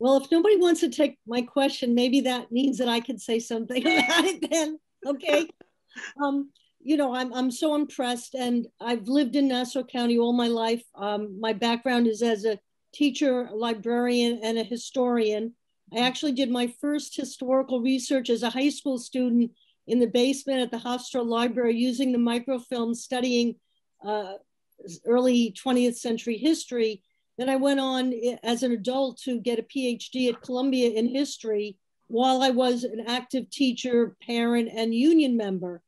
Well, if nobody wants to take my question, maybe that means that I can say something about it then. Okay. um, you know, I'm, I'm so impressed and I've lived in Nassau County all my life. Um, my background is as a teacher, a librarian, and a historian. I actually did my first historical research as a high school student in the basement at the Hofstra Library using the microfilm studying uh, early 20th century history. Then I went on as an adult to get a PhD at Columbia in history while I was an active teacher, parent, and union member.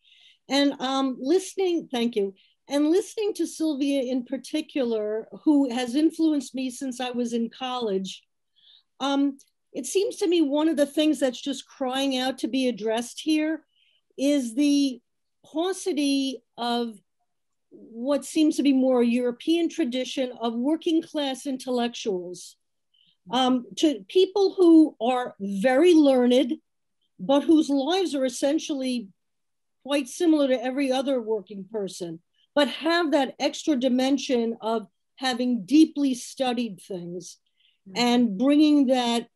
And um, listening, thank you, and listening to Silvia in particular, who has influenced me since I was in college, um, it seems to me one of the things that's just crying out to be addressed here is the paucity of what seems to be more a European tradition of working class intellectuals um, to people who are very learned, but whose lives are essentially quite similar to every other working person, but have that extra dimension of having deeply studied things mm-hmm. and bringing that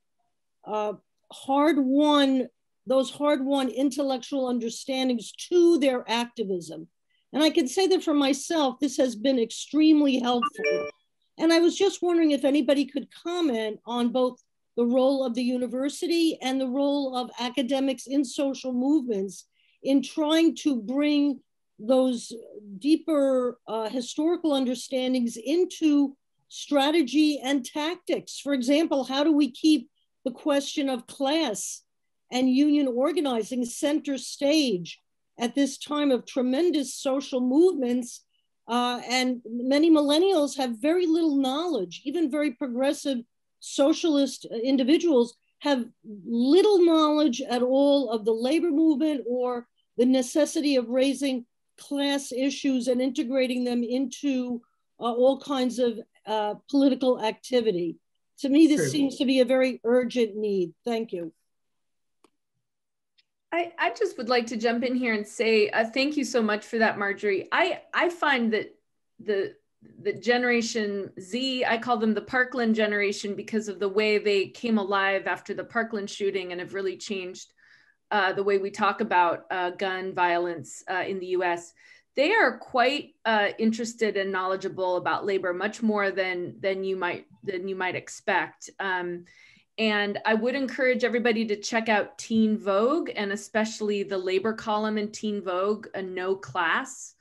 uh, hard won, those hard won intellectual understandings to their activism. And I can say that for myself, this has been extremely helpful. And I was just wondering if anybody could comment on both the role of the university and the role of academics in social movements in trying to bring those deeper uh, historical understandings into strategy and tactics. For example, how do we keep the question of class and union organizing center stage at this time of tremendous social movements? Uh, and many millennials have very little knowledge, even very progressive socialist individuals have little knowledge at all of the labor movement or the necessity of raising class issues and integrating them into uh, all kinds of uh, political activity. To me, this seems to be a very urgent need. Thank you. I, I just would like to jump in here and say uh, thank you so much for that, Marjorie. I, I find that the the generation Z, I call them the Parkland generation because of the way they came alive after the Parkland shooting and have really changed uh, the way we talk about uh, gun violence uh, in the US they are quite uh, interested and knowledgeable about labor, much more than than you might than you might expect. Um, and I would encourage everybody to check out Teen Vogue and especially the labor column in Teen Vogue, a no class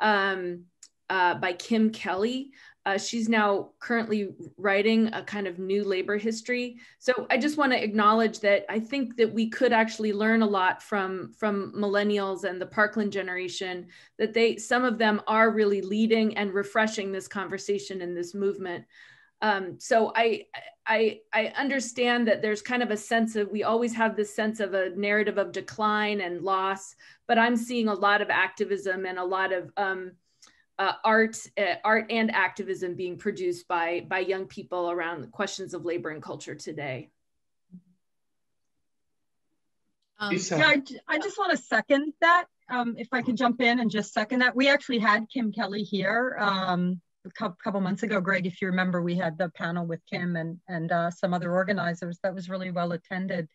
um, uh, by Kim Kelly. Uh, she's now currently writing a kind of new labor history. So I just want to acknowledge that I think that we could actually learn a lot from from millennials and the Parkland generation. That they some of them are really leading and refreshing this conversation and this movement. Um, so I, I I understand that there's kind of a sense of we always have this sense of a narrative of decline and loss, but I'm seeing a lot of activism and a lot of um, uh, art, uh, art and activism being produced by, by young people around questions of labor and culture today. Um, yeah, I, I, just want to second that. Um, if I could jump in and just second that. We actually had Kim Kelly here um, a couple months ago. Greg, if you remember, we had the panel with Kim and, and uh, some other organizers that was really well attended.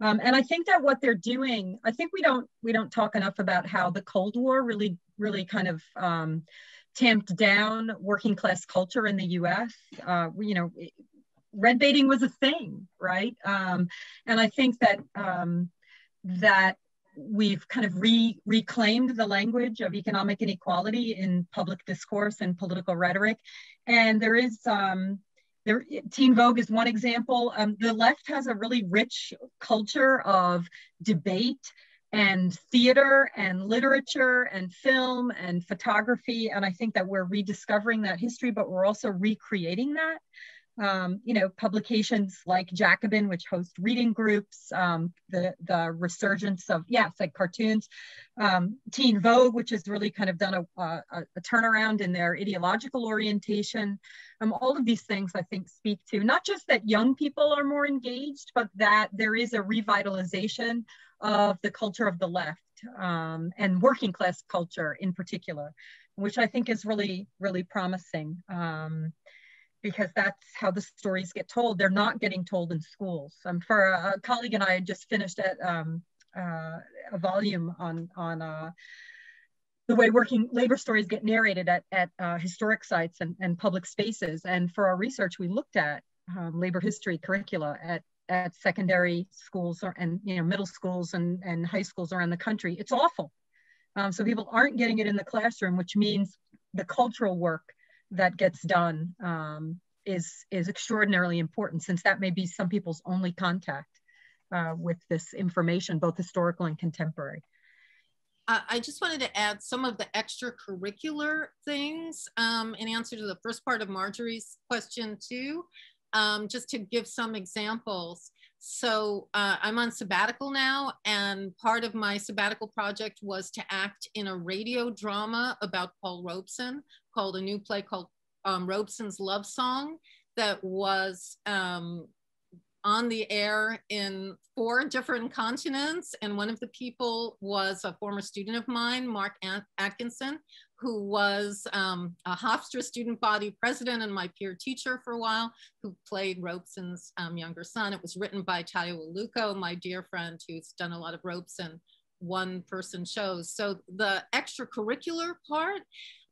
Um, and I think that what they're doing, I think we don't we don't talk enough about how the Cold War really really kind of um, tamped down working class culture in the U.S. Uh, you know, red baiting was a thing, right? Um, and I think that um, that we've kind of re reclaimed the language of economic inequality in public discourse and political rhetoric, and there is um, there, Teen Vogue is one example. Um, the left has a really rich culture of debate and theater and literature and film and photography. And I think that we're rediscovering that history, but we're also recreating that um, you know, publications like Jacobin, which host reading groups, um, the, the resurgence of, yeah, like cartoons, um, Teen Vogue, which has really kind of done a, a, a turnaround in their ideological orientation. Um, all of these things I think speak to not just that young people are more engaged, but that there is a revitalization of the culture of the left um, and working class culture in particular, which I think is really, really promising. Um, because that's how the stories get told. They're not getting told in schools. Um, for a, a colleague and I just finished at, um, uh, a volume on, on uh, the way working labor stories get narrated at, at uh, historic sites and, and public spaces. And for our research, we looked at um, labor history curricula at, at secondary schools or, and you know middle schools and, and high schools around the country. It's awful. Um, so people aren't getting it in the classroom, which means the cultural work that gets done um, is is extraordinarily important since that may be some people's only contact uh, with this information, both historical and contemporary. I just wanted to add some of the extracurricular things um, in answer to the first part of Marjorie's question too, um, just to give some examples. So uh, I'm on sabbatical now, and part of my sabbatical project was to act in a radio drama about Paul Robeson called a new play called um, Robeson's Love Song that was um, on the air in four different continents. And one of the people was a former student of mine, Mark Atkinson, who was um, a Hofstra student body president and my peer teacher for a while, who played Robeson's um, younger son. It was written by Tayo Aluko, my dear friend who's done a lot of Robeson one person shows. So the extracurricular part,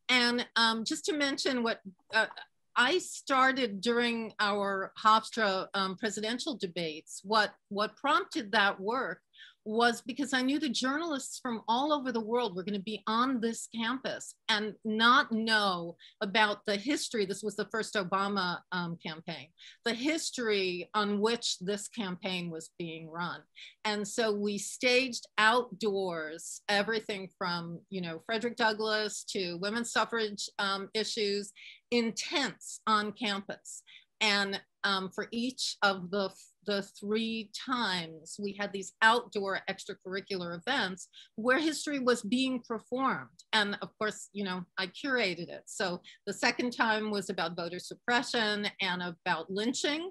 and um, just to mention what uh, I started during our Hofstra um, presidential debates. What, what prompted that work was because I knew the journalists from all over the world were going to be on this campus and not know about the history. This was the first Obama um, campaign, the history on which this campaign was being run. And so we staged outdoors everything from, you know, Frederick Douglass to women's suffrage um, issues in tents on campus. And um, for each of the the three times we had these outdoor extracurricular events where history was being performed. And of course, you know, I curated it. So the second time was about voter suppression and about lynching.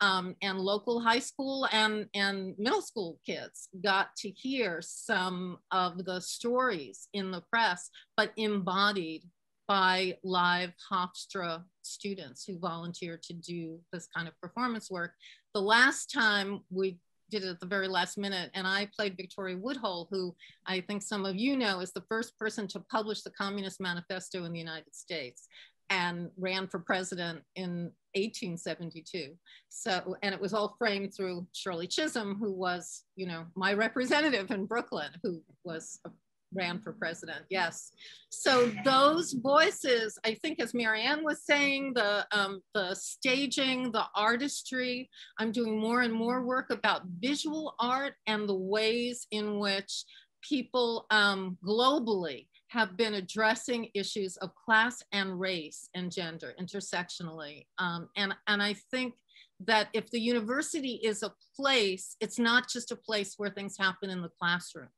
Um, and local high school and, and middle school kids got to hear some of the stories in the press, but embodied by live Hofstra students who volunteered to do this kind of performance work. The last time we did it at the very last minute, and I played Victoria Woodhull, who I think some of you know is the first person to publish the Communist Manifesto in the United States and ran for president in 1872. So, and it was all framed through Shirley Chisholm, who was, you know, my representative in Brooklyn, who was a ran for president. Yes. So those voices, I think, as Mary Anne was saying, the um, the staging, the artistry. I'm doing more and more work about visual art and the ways in which people um, globally have been addressing issues of class and race and gender intersectionally. Um, and, and I think that if the university is a place, it's not just a place where things happen in the classroom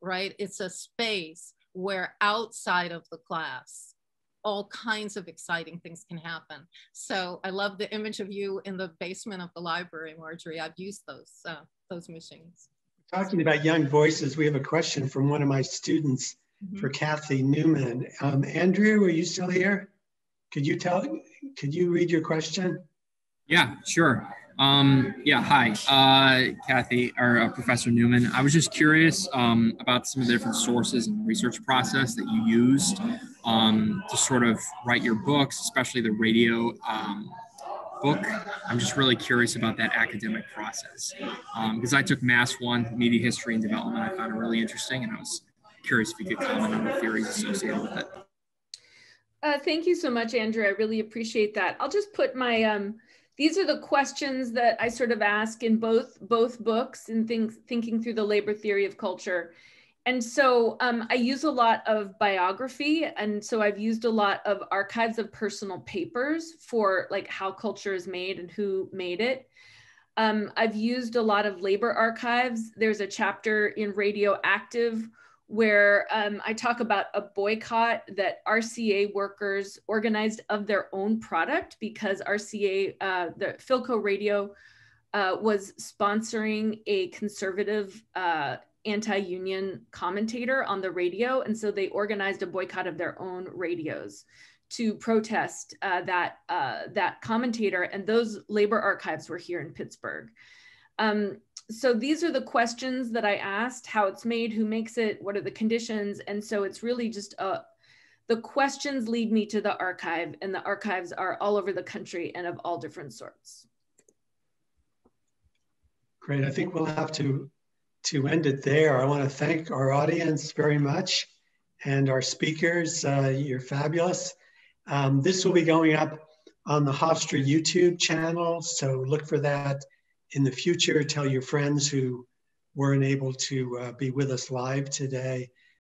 right? It's a space where outside of the class, all kinds of exciting things can happen. So I love the image of you in the basement of the library, Marjorie. I've used those, uh, those machines. Talking about young voices, we have a question from one of my students mm -hmm. for Kathy Newman. Um, Andrew, are you still here? Could you tell, could you read your question? Yeah, sure. Um, yeah, hi, uh, Kathy or uh, Professor Newman. I was just curious um, about some of the different sources and research process that you used um, to sort of write your books, especially the radio um, book. I'm just really curious about that academic process because um, I took Mass One, Media History and Development. I found it really interesting, and I was curious if you could comment on the theories associated with it. Uh, thank you so much, Andrew. I really appreciate that. I'll just put my um, these are the questions that I sort of ask in both both books and think, thinking through the labor theory of culture. And so um, I use a lot of biography. And so I've used a lot of archives of personal papers for like how culture is made and who made it. Um, I've used a lot of labor archives. There's a chapter in Radioactive where um, I talk about a boycott that RCA workers organized of their own product because RCA, uh, the Philco Radio, uh, was sponsoring a conservative uh, anti-union commentator on the radio, and so they organized a boycott of their own radios to protest uh, that uh, that commentator. And those labor archives were here in Pittsburgh. Um, so these are the questions that I asked, how it's made, who makes it, what are the conditions. And so it's really just a, the questions lead me to the archive and the archives are all over the country and of all different sorts. Great, I think we'll have to, to end it there. I wanna thank our audience very much and our speakers, uh, you're fabulous. Um, this will be going up on the Hofstra YouTube channel, so look for that in the future, tell your friends who weren't able to uh, be with us live today.